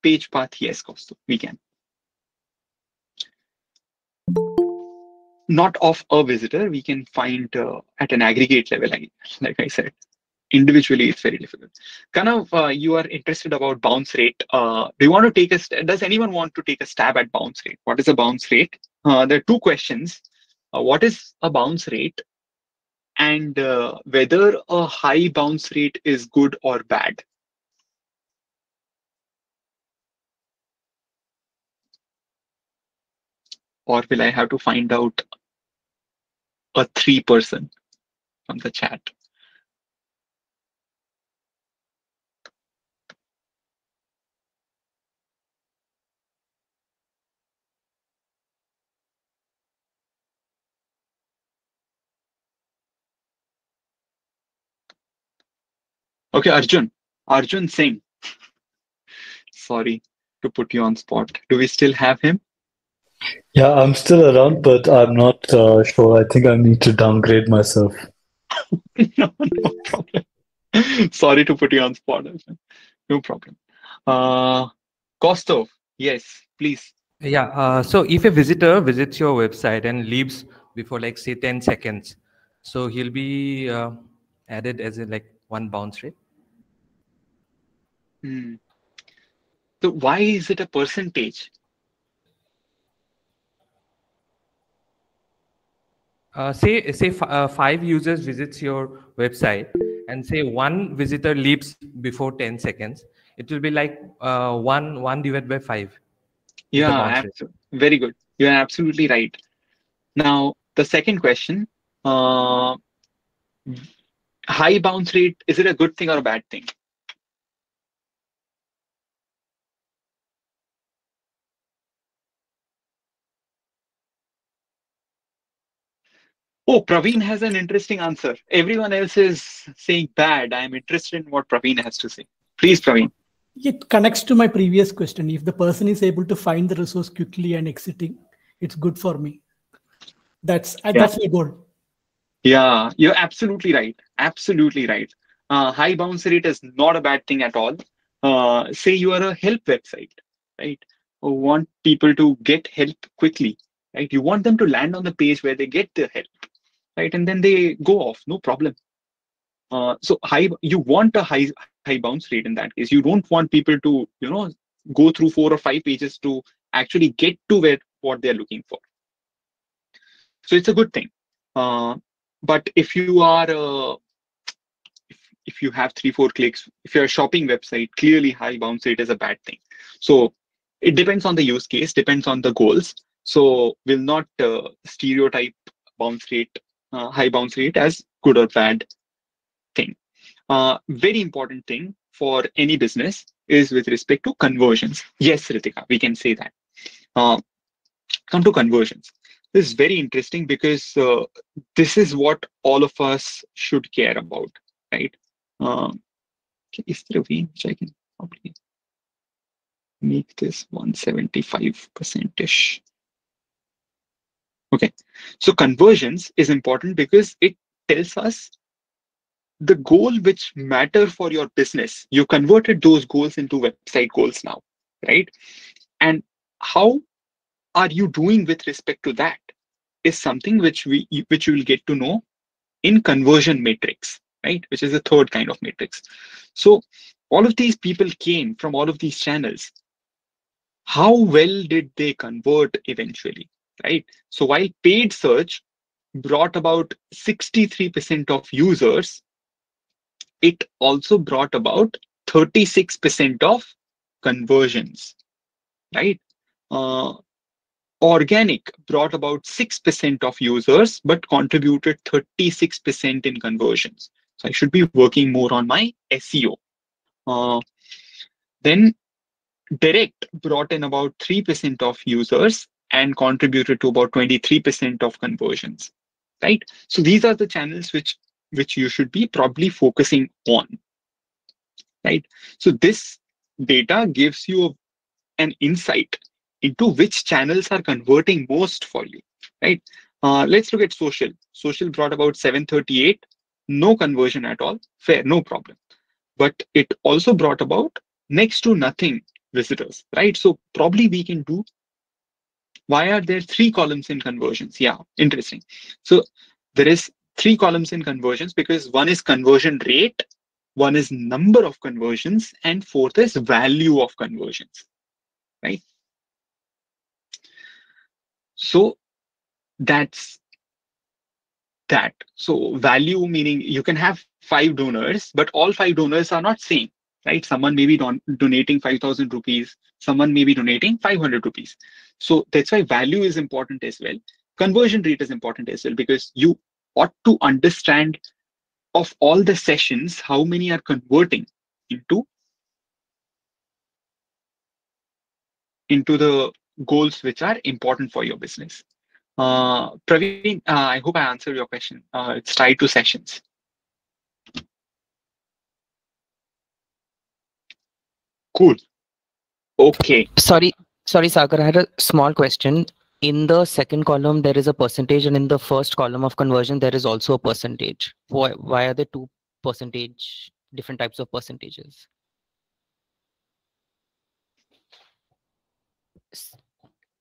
Page path, yes, Kostu, we can. Not of a visitor, we can find uh, at an aggregate level, like, I said. Individually, it's very difficult. Kanav, uh, you are interested about bounce rate. Uh, do you want to take a, does anyone want to take a stab at bounce rate? What is a bounce rate? Uh, there are two questions. Uh, what is a bounce rate? And uh, whether a high bounce rate is good or bad. Or will I have to find out a three person from the chat? Okay, Arjun. Arjun Singh. Sorry to put you on spot. Do we still have him?
Yeah, I'm still around, but I'm not uh, sure. I think I need to downgrade myself.
no, no problem. Sorry to put you on spot. Arjun. No problem. Uh, Kostov, yes, please.
Yeah. Uh, so if a visitor visits your website and leaves before like say 10 seconds. So he'll be uh, added as a like one bounce rate.
Hmm. So why is it a percentage?
Uh, say say f- uh, five users visits your website and say one visitor leaves before 10 seconds it will be like uh, one one divided by five
Yeah, very good. You're absolutely right. Now, the second question, uh, high bounce rate, is it a good thing or a bad thing? Oh, Praveen has an interesting answer. Everyone else is saying bad. I'm interested in what Praveen has to say. Please, Praveen.
It connects to my previous question. If the person is able to find the resource quickly and exiting, it's good for me. That's uh,
Yeah.
that's my goal.
Yeah, you're absolutely right. Absolutely right. Uh, high bounce rate is not a bad thing at all. Uh, say you are a help website, right? Who want people to get help quickly, right? You want them to land on the page where they get the help, right? And then they go off, no problem. Uh, so high, you want a high high bounce rate in that case. You don't want people to, you know, go through four or five pages to actually get to where what they're looking for. So it's a good thing. Uh, but if you are uh, if, if you have three four clicks if you're a shopping website clearly high bounce rate is a bad thing so it depends on the use case depends on the goals so we'll not uh, stereotype bounce rate uh, high bounce rate as good or bad thing uh, very important thing for any business is with respect to conversions yes ritika we can say that uh, come to conversions this is very interesting because uh, this is what all of us should care about, right? Um, is there a way which I can probably make this 175% ish? Okay, so conversions is important because it tells us the goal which matter for your business. You converted those goals into website goals now, right? And how are you doing with respect to that is something which we which you will get to know in conversion matrix right? Which is the third kind of matrix. So all of these people came from all of these channels. How well did they convert eventually right? So while paid search brought about 63% of users it also brought about 36% of conversions right? Uh, organic brought about 6% of users but contributed 36% in conversions. So i should be working more on my seo uh, then direct brought in about 3% of users and contributed to about 23% of conversions right? So these are the channels which which you should be probably focusing on right? So this data gives you an insight into which channels are converting most for you right? Uh, let's look at social. Social brought about 738 no conversion at all fair no problem. But it also brought about next to nothing visitors right? So probably we can do why are there three columns in conversions? Yeah interesting. So there is three columns in conversions because one is conversion rate one is number of conversions and fourth is value of conversions right? So that's that. So value meaning you can have five donors but all five donors are not same right someone may be don- donating 5000 rupees someone may be donating 500 rupees so that's why value is important as well conversion rate is important as well because you ought to understand of all the sessions how many are converting into into the goals which are important for your business uh, Praveen, uh, I hope I answered your question. Uh, it's tied to sessions. Cool. Okay.
Sorry, sorry, Sagar. I had a small question. In the second column, there is a percentage, and in the first column of conversion, there is also a percentage. Why? Why are there two percentage different types of percentages?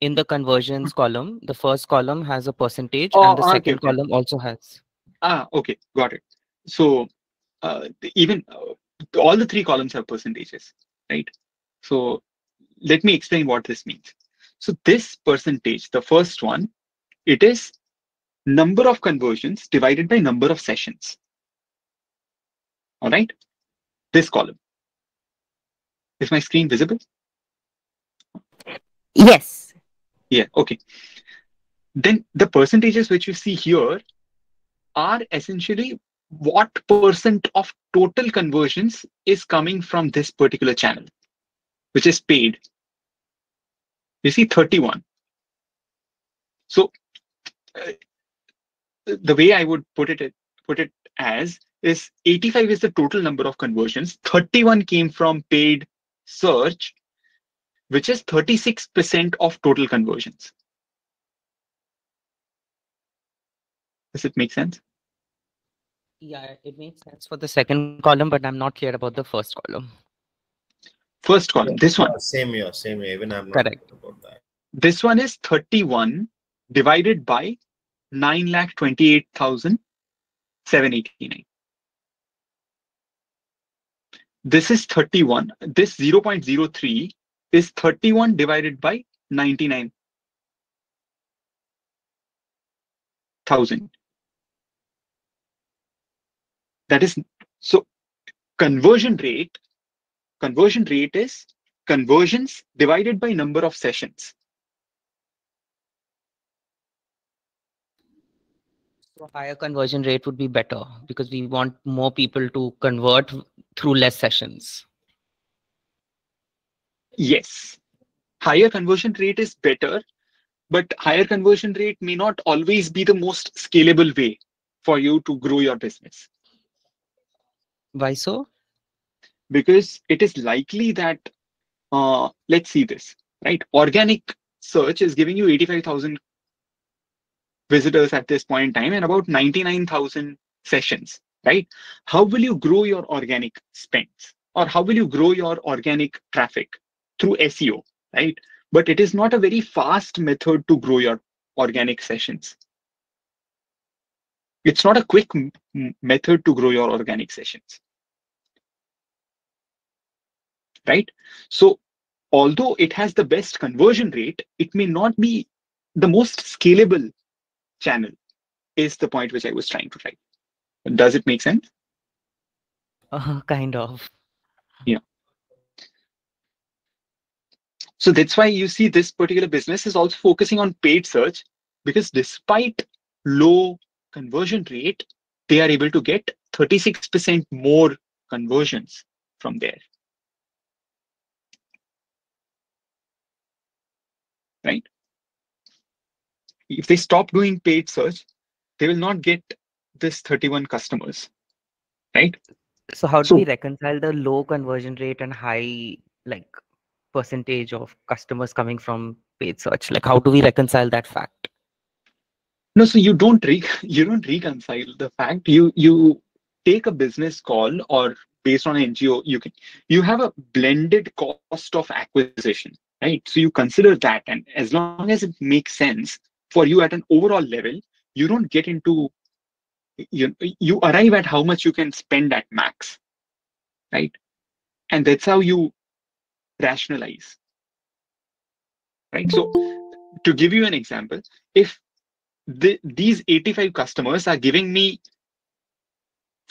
in the conversions column, the first column has a percentage
Oh,
and the
okay,
second
okay.
column also has.
Ah, okay, got it. So uh, even uh, all the three columns have percentages, right? So let me explain what this means. So this percentage, the first one, it is number of conversions divided by number of sessions. All right, this column. Is my screen visible?
Yes.
Yeah, okay. Then the percentages which you see here are essentially what percent of total conversions is coming from this particular channel, which is paid. You see 31. So uh, the way I would put it put it as is 85 is the total number of conversions. 31 came from paid search, which is 36% of total conversions. Does it make sense?
Yeah, it makes sense for the second column, but I'm not clear about the first column.
First column, this one.
Yeah, same here, same here. Even I'm not
Correct.
sure about that.
This one is 31 divided by 9,28,789. This is 31. This 0.03 is 31 divided by 99,000. That is so conversion rate. Conversion rate is conversions divided by number of sessions.
So higher conversion rate would be better because we want more people to convert through less sessions.
Yes. Higher conversion rate is better, but higher conversion rate may not always be the most scalable way for you to grow your business
Why so?
because it is likely that, uh, let's see this, right? Organic search is giving you 85,000 visitors at this point in time and about 99,000 sessions, right? How will you grow your organic spends or how will you grow your organic traffic through SEO, right? But it is not a very fast method to grow your organic sessions. It's not a quick method to grow your organic sessions, right? So, although it has the best conversion rate, it may not be the most scalable channel, is the point which I was trying to write. Does it make sense?
Uh, kind of.
Yeah. So that's why you see this particular business is also focusing on paid search because despite low conversion rate, they are able to get 36% more conversions from there. Right? If they stop doing paid search, they will not get this 31 customers. Right?
So how do
So-
we reconcile the low conversion rate and high like percentage of customers coming from paid search? Like how do we reconcile that fact?
No, so you don't re- you don't reconcile the fact. You you take a business call or based on NGO, you can you have a blended cost of acquisition, right? So you consider that, and as long as it makes sense for you at an overall level, you don't get into you you arrive at how much you can spend at max, right? And that's how you rationalize, right? So to give you an example, if the, these 85 customers are giving me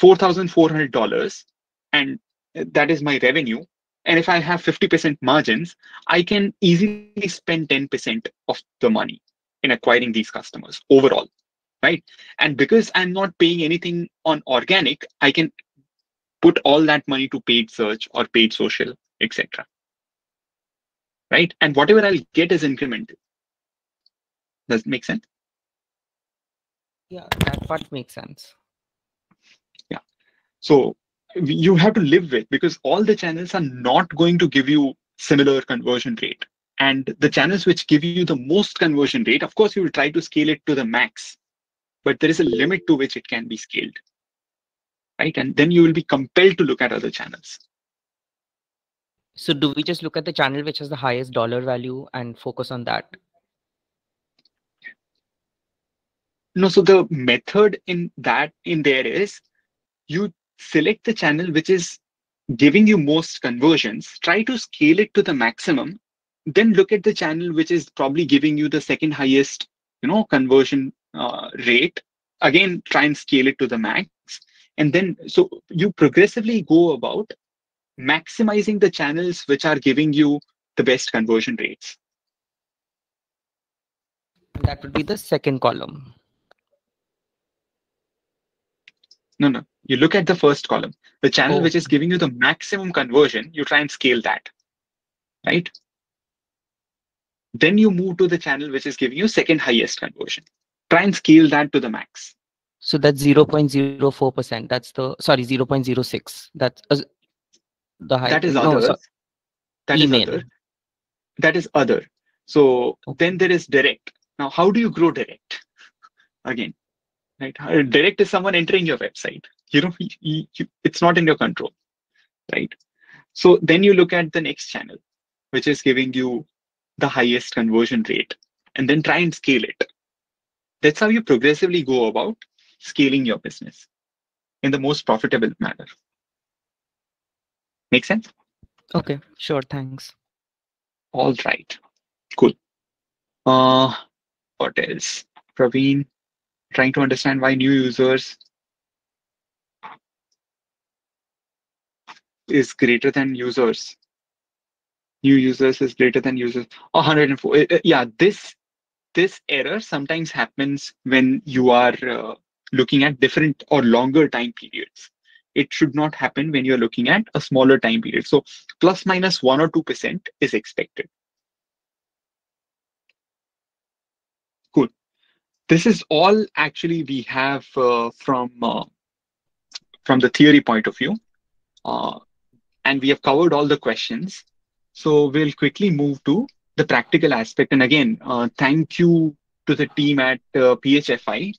$4,400 and that is my revenue. And if I have 50% margins, I can easily spend 10% of the money in acquiring these customers overall, right? And because I'm not paying anything on organic, I can put all that money to paid search or paid social, etc. Right? And whatever I'll get is incremental. Does it make sense?
Yeah, that part makes sense. Yeah.
So you have to live with because all the channels are not going to give you similar conversion rate. And the channels which give you the most conversion rate, of course, you will try to scale it to the max, but there is a limit to which it can be scaled. Right. And then you will be compelled to look at other channels.
So do we just look at the channel which has the highest dollar value and focus on that?
No, so the method in that in there is you select the channel which is giving you most conversions, try to scale it to the maximum, then look at the channel which is probably giving you the second highest, you know, conversion uh, rate. Again, try and scale it to the max. And then, so you progressively go about maximizing the channels which are giving you the best conversion rates.
That would be the second column.
No, no. You look at the first column, the channel
Oh.
which is giving you the maximum conversion, you try and scale that, right? Then you move to the channel which is giving you second highest conversion. Try and scale that to the max.
So that's 0.04%. That's the, sorry, 0.06. That's uh, the high.
That is other.
so-
That is
email.
other. That is other. So then there is direct. Now, how do you grow direct? Again, right? Direct is someone entering your website. You know, you, you, you- it's not in your control, right? So then you look at the next channel, which is giving you the highest conversion rate, and then try and scale it. That's how you progressively go about scaling your business in the most profitable manner. Make sense?
Okay, sure. Thanks.
All right. Cool. Uh, what else? Praveen, trying to understand why new users is greater than users. New users is greater than users. Oh, 104. Uh, uh, Yeah, this this error sometimes happens when you are uh, looking at different or longer time periods. It should not happen when you're looking at a smaller time period. So plus minus one or two percent is expected. Cool. This is all actually we have uh, from uh, from the theory point of view, uh, and we have covered all the questions. So we'll quickly move to the practical aspect. And again, thank you to the team at PHFI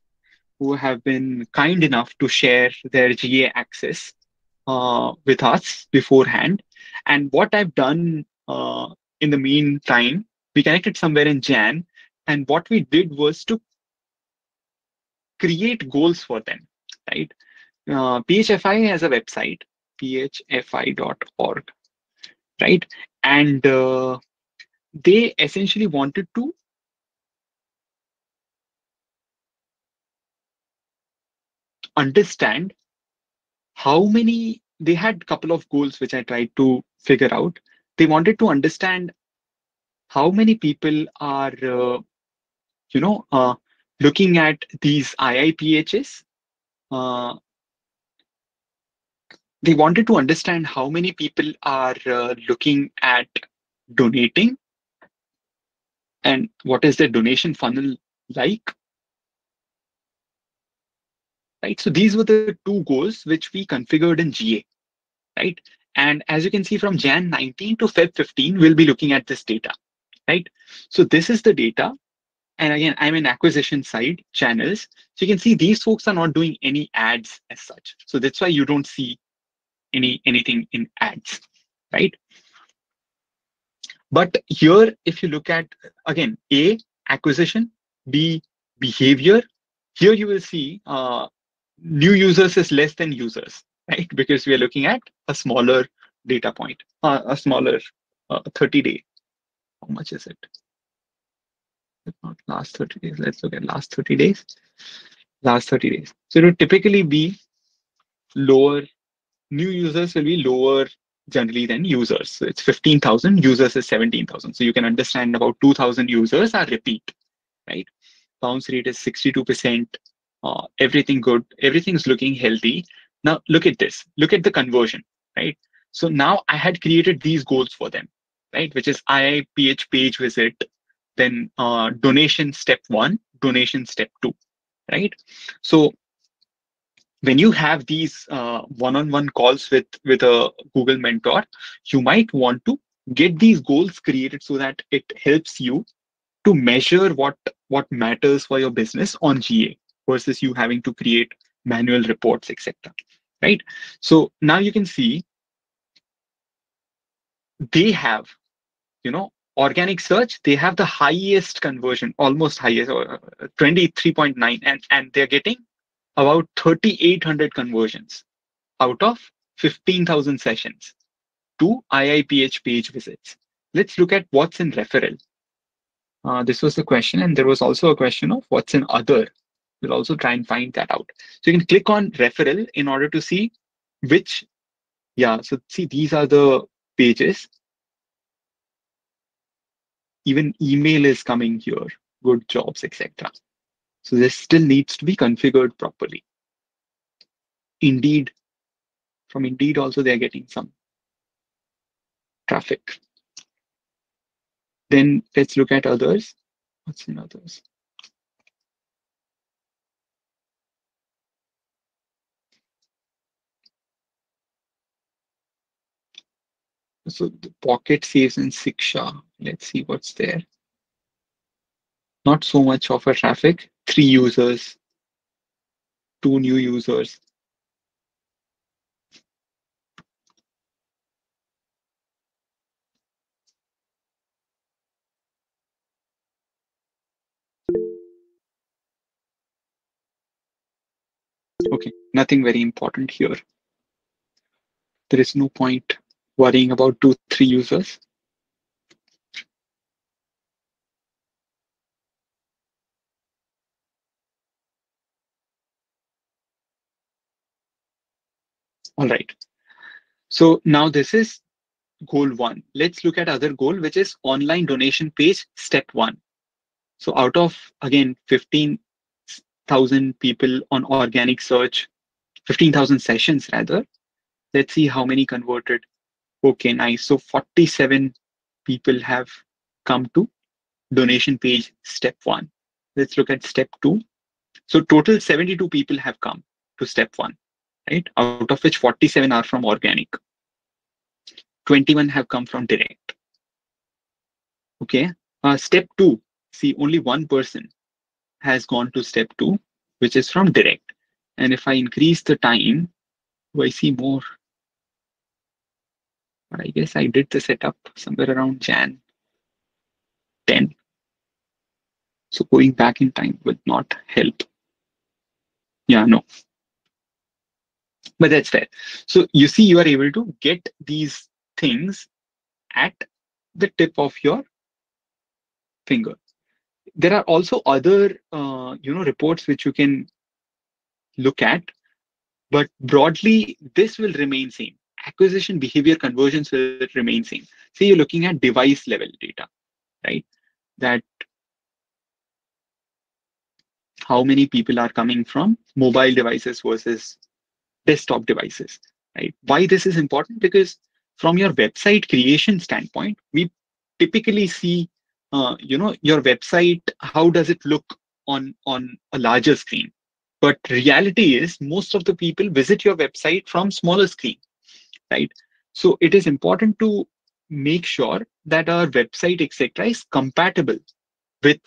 who have been kind enough to share their GA access uh, with us beforehand. And what I've done uh, in the meantime, we connected somewhere in Jan, and what we did was to create goals for them, right? Uh, PHFI has a website, phfi.org, right? And uh, they essentially wanted to understand how many they had a couple of goals which i tried to figure out they wanted to understand how many people are uh, you know uh, looking at these IIPHs uh, they wanted to understand how many people are uh, looking at donating and what is their donation funnel like right? So these were the two goals which we configured in GA, right? And as you can see from Jan 19 to Feb 15, we'll be looking at this data, right? So this is the data. And again, I'm in acquisition side channels. So you can see these folks are not doing any ads as such. So that's why you don't see any anything in ads, right? But here, if you look at, again, A, acquisition, B, behavior, here you will see uh, new users is less than users, right? Because we are looking at a smaller data point, uh, a smaller uh, 30 day. How much is it? Not last 30 days. Let's look at last 30 days. Last 30 days. So it would typically be lower. New users will be lower generally than users. So it's 15,000. Users is 17,000. So you can understand about 2,000 users are repeat, right? Bounce rate is 62% uh, everything good, everything's looking healthy. Now look at this, look at the conversion, right? So now I had created these goals for them, right? Which is IIPH page visit, then uh, donation step one, donation step two, right? So when you have these uh, one-on-one calls with with a Google mentor, you might want to get these goals created so that it helps you to measure what what matters for your business on GA versus you having to create manual reports, etc. Right? So now you can see they have, you know, organic search, they have the highest conversion, almost highest, uh, 23.9, and, and they're getting about 3,800 conversions out of 15,000 sessions to IIPH page visits. Let's look at what's in referral. Uh, this was the question, and there was also a question of what's in other. We'll also try and find that out. So you can click on referral in order to see which, yeah, so see, these are the pages. Even email is coming here, good jobs, etc. So this still needs to be configured properly. Indeed, from Indeed also they're getting some traffic. Then let's look at others. What's in others? So the pocket saves in Siksha. Let's see what's there. Not so much of a traffic. Three users, two new users. Okay, nothing very important here. There is no point worrying about two, three users. All right. So now this is goal one. Let's look at other goal, which is online donation page, step one. So out of, again, 15,000 people on organic search, 15,000 sessions rather, let's see how many converted. Okay, nice. So 47 people have come to donation page step one. Let's look at step two. So total 72 people have come to step one, right? Out of which 47 are from organic. 21 have come from direct. Okay. Uh, step two, see only one person has gone to step two, which is from direct. And if I increase the time, do I see more? But I guess I did the setup somewhere around Jan 10. So going back in time would not help. Yeah, no. But that's fair. So you see, you are able to get these things at the tip of your finger. There are also other, uh, you know, reports which you can look at, but broadly, this will remain same. Acquisition behavior conversions will remain same. Say you're looking at device level data, right? That how many people are coming from mobile devices versus desktop devices, right? Why this is important? Because from your website creation standpoint, we typically see, uh, you know, your website, how does it look on, on a larger screen? But reality is most of the people visit your website from smaller screen, right? So it is important to make sure that our website, etc., is compatible with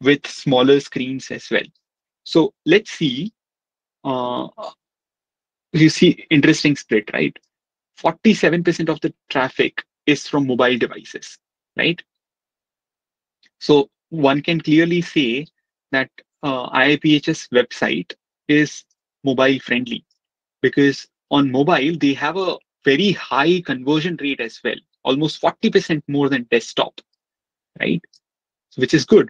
with smaller screens as well. So let's see. Uh, you see interesting split, right? 47% of the traffic is from mobile devices, right? So one can clearly say that uh, IIPH's website is mobile friendly because on mobile, they have a very high conversion rate as well, almost 40% more than desktop, right? Which is good.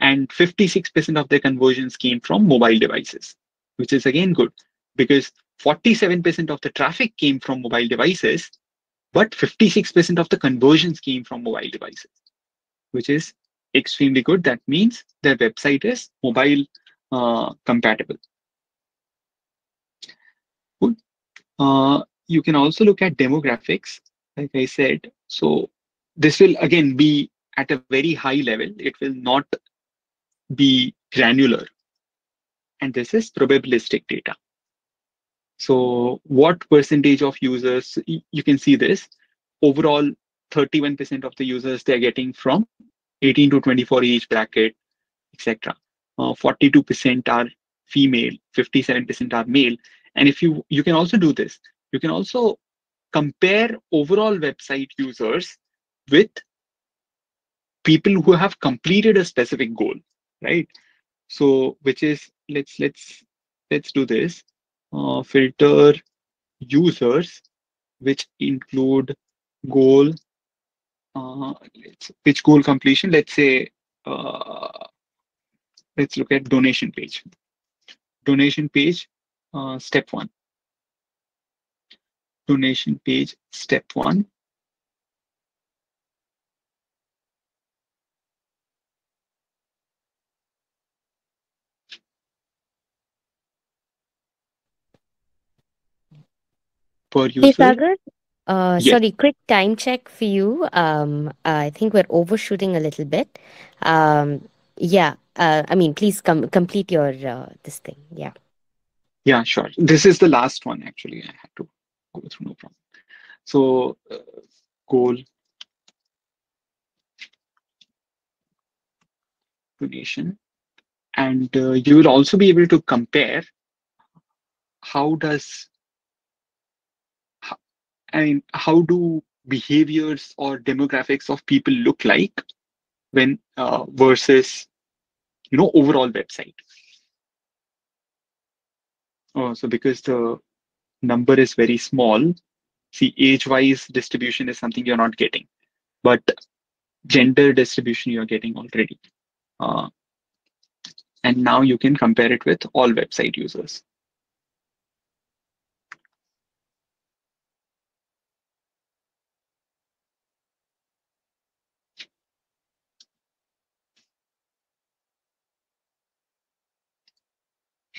And 56% of their conversions came from mobile devices, which is again good because 47% of the traffic came from mobile devices, but 56% of the conversions came from mobile devices, which is extremely good. That means their website is mobile uh, compatible. Good. Uh, you can also look at demographics, like I said. So this will again be at a very high level. It will not be granular. And this is probabilistic data. So what percentage of users, you can see this, overall 31% of the users they're getting from 18 to 24 age bracket, etc. 42% uh, are female, 57% are male. And if you, you can also do this, you can also compare overall website users with people who have completed a specific goal, right? So, which is let's let's let's do this. Uh, filter users, which include goal. Uh, which goal completion? Let's say. Uh, let's look at donation page. Donation page, uh, step one. Donation page, step one. per user.
Hey, Sagar. Uh,
Yes.
sorry, quick time check for you. Um, I think we're overshooting a little bit. Um, yeah. Uh, I mean, please come complete your uh, this thing. Yeah.
Yeah, sure. This is the last one actually. I had to go through, no problem. So, uh, goal donation, and uh, you will also be able to compare how does I mean how do behaviors or demographics of people look like when uh, versus you know overall website. Oh, so because the number is very small, see age-wise distribution is something you're not getting, but gender distribution you're getting already. Uh, and now you can compare it with all website users.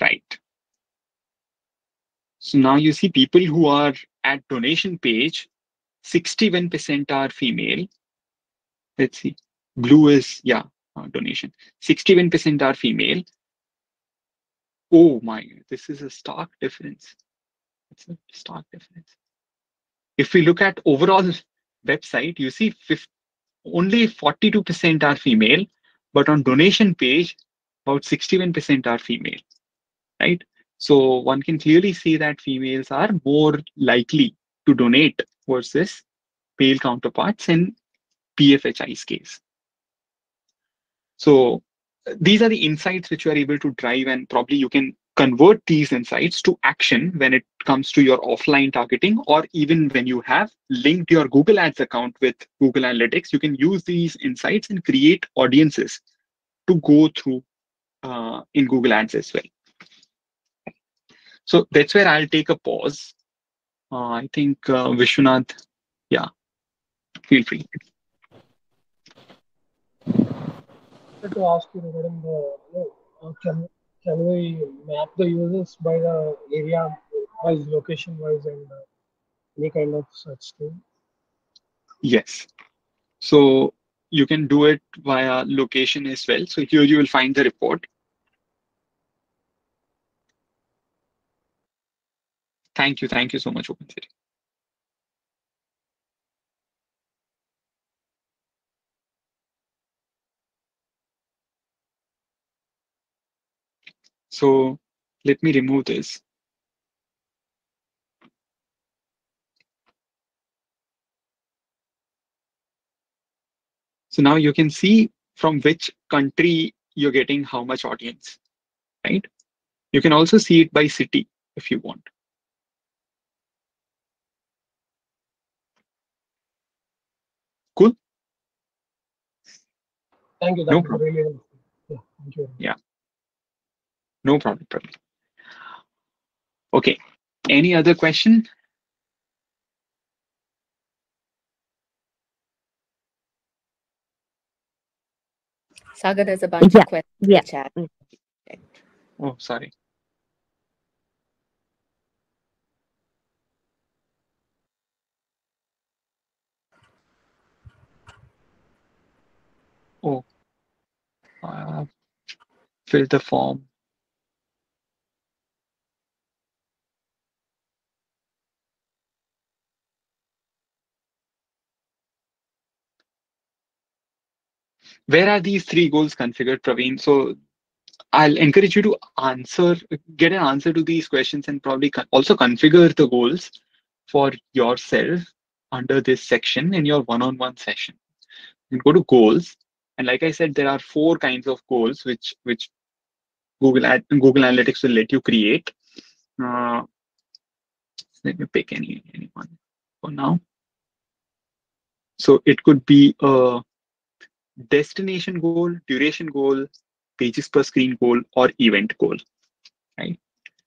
Right. So now you see people who are at donation page, 61% are female. Let's see. Blue is, yeah, uh, donation. 61% are female. Oh my, this is a stark difference. It's a stark difference. If we look at overall website, you see only 42% are female, but on donation page, about 61% are female, right? So one can clearly see that females are more likely to donate versus male counterparts in PHFI's case. So these are the insights which you are able to drive and probably you can convert these insights to action when it comes to your offline targeting or even when you have linked your Google Ads account with Google Analytics, you can use these insights and create audiences to go through uh, in Google Ads as well. So that's where I'll take a pause. Uh, I think uh, Vishwanath, yeah, feel free.
to ask you regarding the, you know, uh, can can we map the users by the area wise, location wise, and uh, any kind of such thing?
Yes. So you can do it via location as well. So here you will find the report. Thank you. Thank you so much, OpenCity. So let me remove this. So now you can see from which country you're getting how much audience, right? You can also see it by city if you want. Cool.
Thank you.
No
That was really helpful. Yeah, thank you.
Yeah. No problem. problem. Okay. Any other question?
Sagar, there's a bunch
Yeah,
of questions in
yeah.
the chat. Mm.
Oh, sorry. Oh, uh, fill the form. Where are these three goals configured, Praveen? So I'll encourage you to answer, get an answer to these questions and probably con- also configure the goals for yourself under this section in your one-on-one session. You go to goals, and like I said, there are four kinds of goals which which Google Ad, Google Analytics will let you create. Uh, let me pick any anyone for now. So it could be a destination goal, duration goal, pages per screen goal, or event goal, right?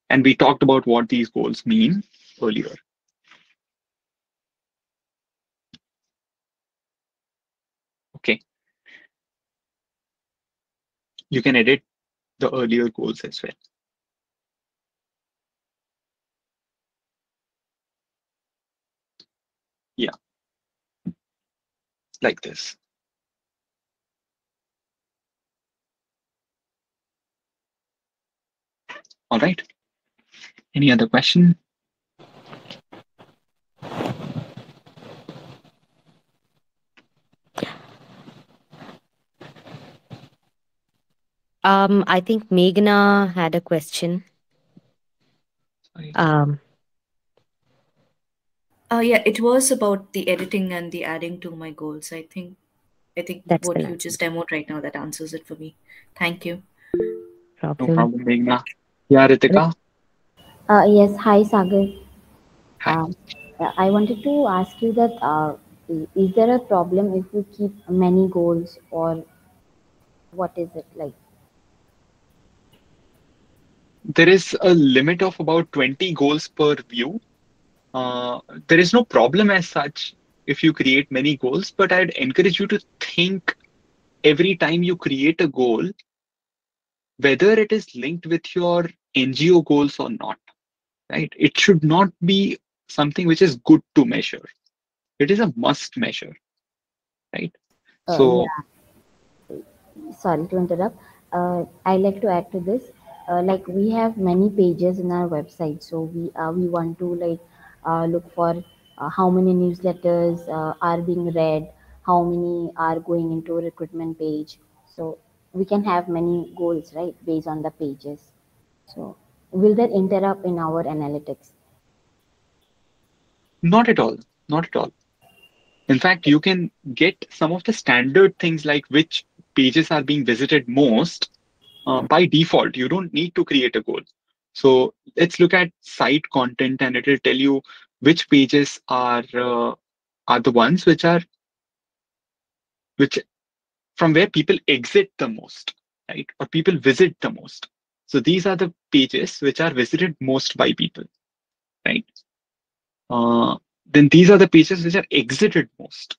And we talked about what these goals mean earlier. Okay. You can edit the earlier goals as well. Yeah. Like this. All right. Any other question?
Um, I think Meghna had a question. Um,
Uh, yeah, it was about the editing and the adding to my goals. I think, I think
That's
what you just demoed right now that answers it for me. Thank you.
No problem, Meghna. Yeah, Ritika.
Uh, yes, hi Sagar. Um, uh, I wanted to ask you that uh, is there a problem if you keep many goals or what is it like?
There is a limit of about 20 goals per view. Uh, there is no problem as such if you create many goals, but I'd encourage you to think every time you create a goal, whether it is linked with your NGO goals or not, right? It should not be something which is good to measure. It is a must measure, right?
Uh,
So
yeah. Sorry to interrupt. Uh, I like to add to this. Uh, like we have many pages in our website, so we uh, we want to like uh, look for uh, how many newsletters uh, are being read, how many are going into a recruitment page. So we can have many goals, right, based on the pages. So will that interrupt in our analytics?
not at all, not at all. In fact, you can get some of the standard things like which pages are being visited most uh, by default. You don't need to create a goal. So let's look at site content and it will tell you which pages are uh, are the ones which are which from where people exit the most, right? Or people visit the most. So these are the pages which are visited most by people, right? Uh, then these are the pages which are exited most,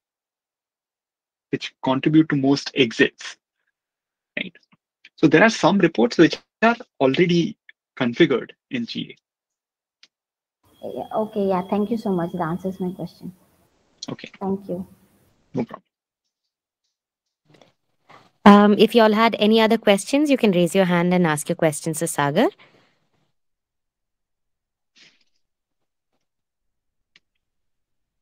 which contribute to most exits? So there are some reports which are already configured in GA.
Yeah, okay, yeah. Thank you so much. That answers my question.
Okay,
Thank you.
no problem.
um, if you all had any other questions, you can raise your hand and ask your questions to Sagar.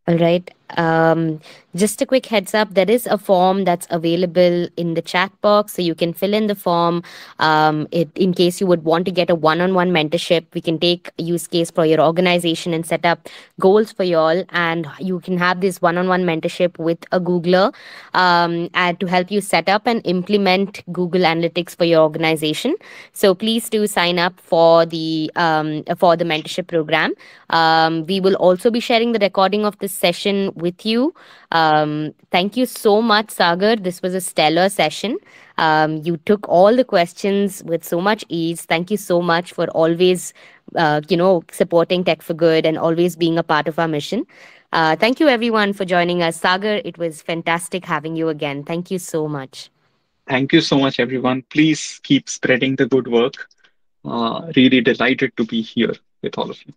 All right. Um, just a quick heads up there is a form that's available in the chat box. So you can fill in the form. Um, it, in case you would want to get a one on one mentorship, we can take a use case for your organization and set up goals for you all. And you can have this one on one mentorship with a Googler um, and to help you set up and implement Google Analytics for your organization. So please do sign up for the um, for the mentorship program. Um, we will also be sharing the recording of this session with you. Um, thank you so much, Sagar. This was a stellar session. Um, you took all the questions with so much ease. Thank you so much for always, uh, you know, supporting Tech for Good and always being a part of our mission. Uh, thank you, everyone, for joining us. Sagar, it was fantastic having you again. Thank you so much.
Thank you so much, everyone. Please keep spreading the good work. Uh, really delighted to be here with all of you.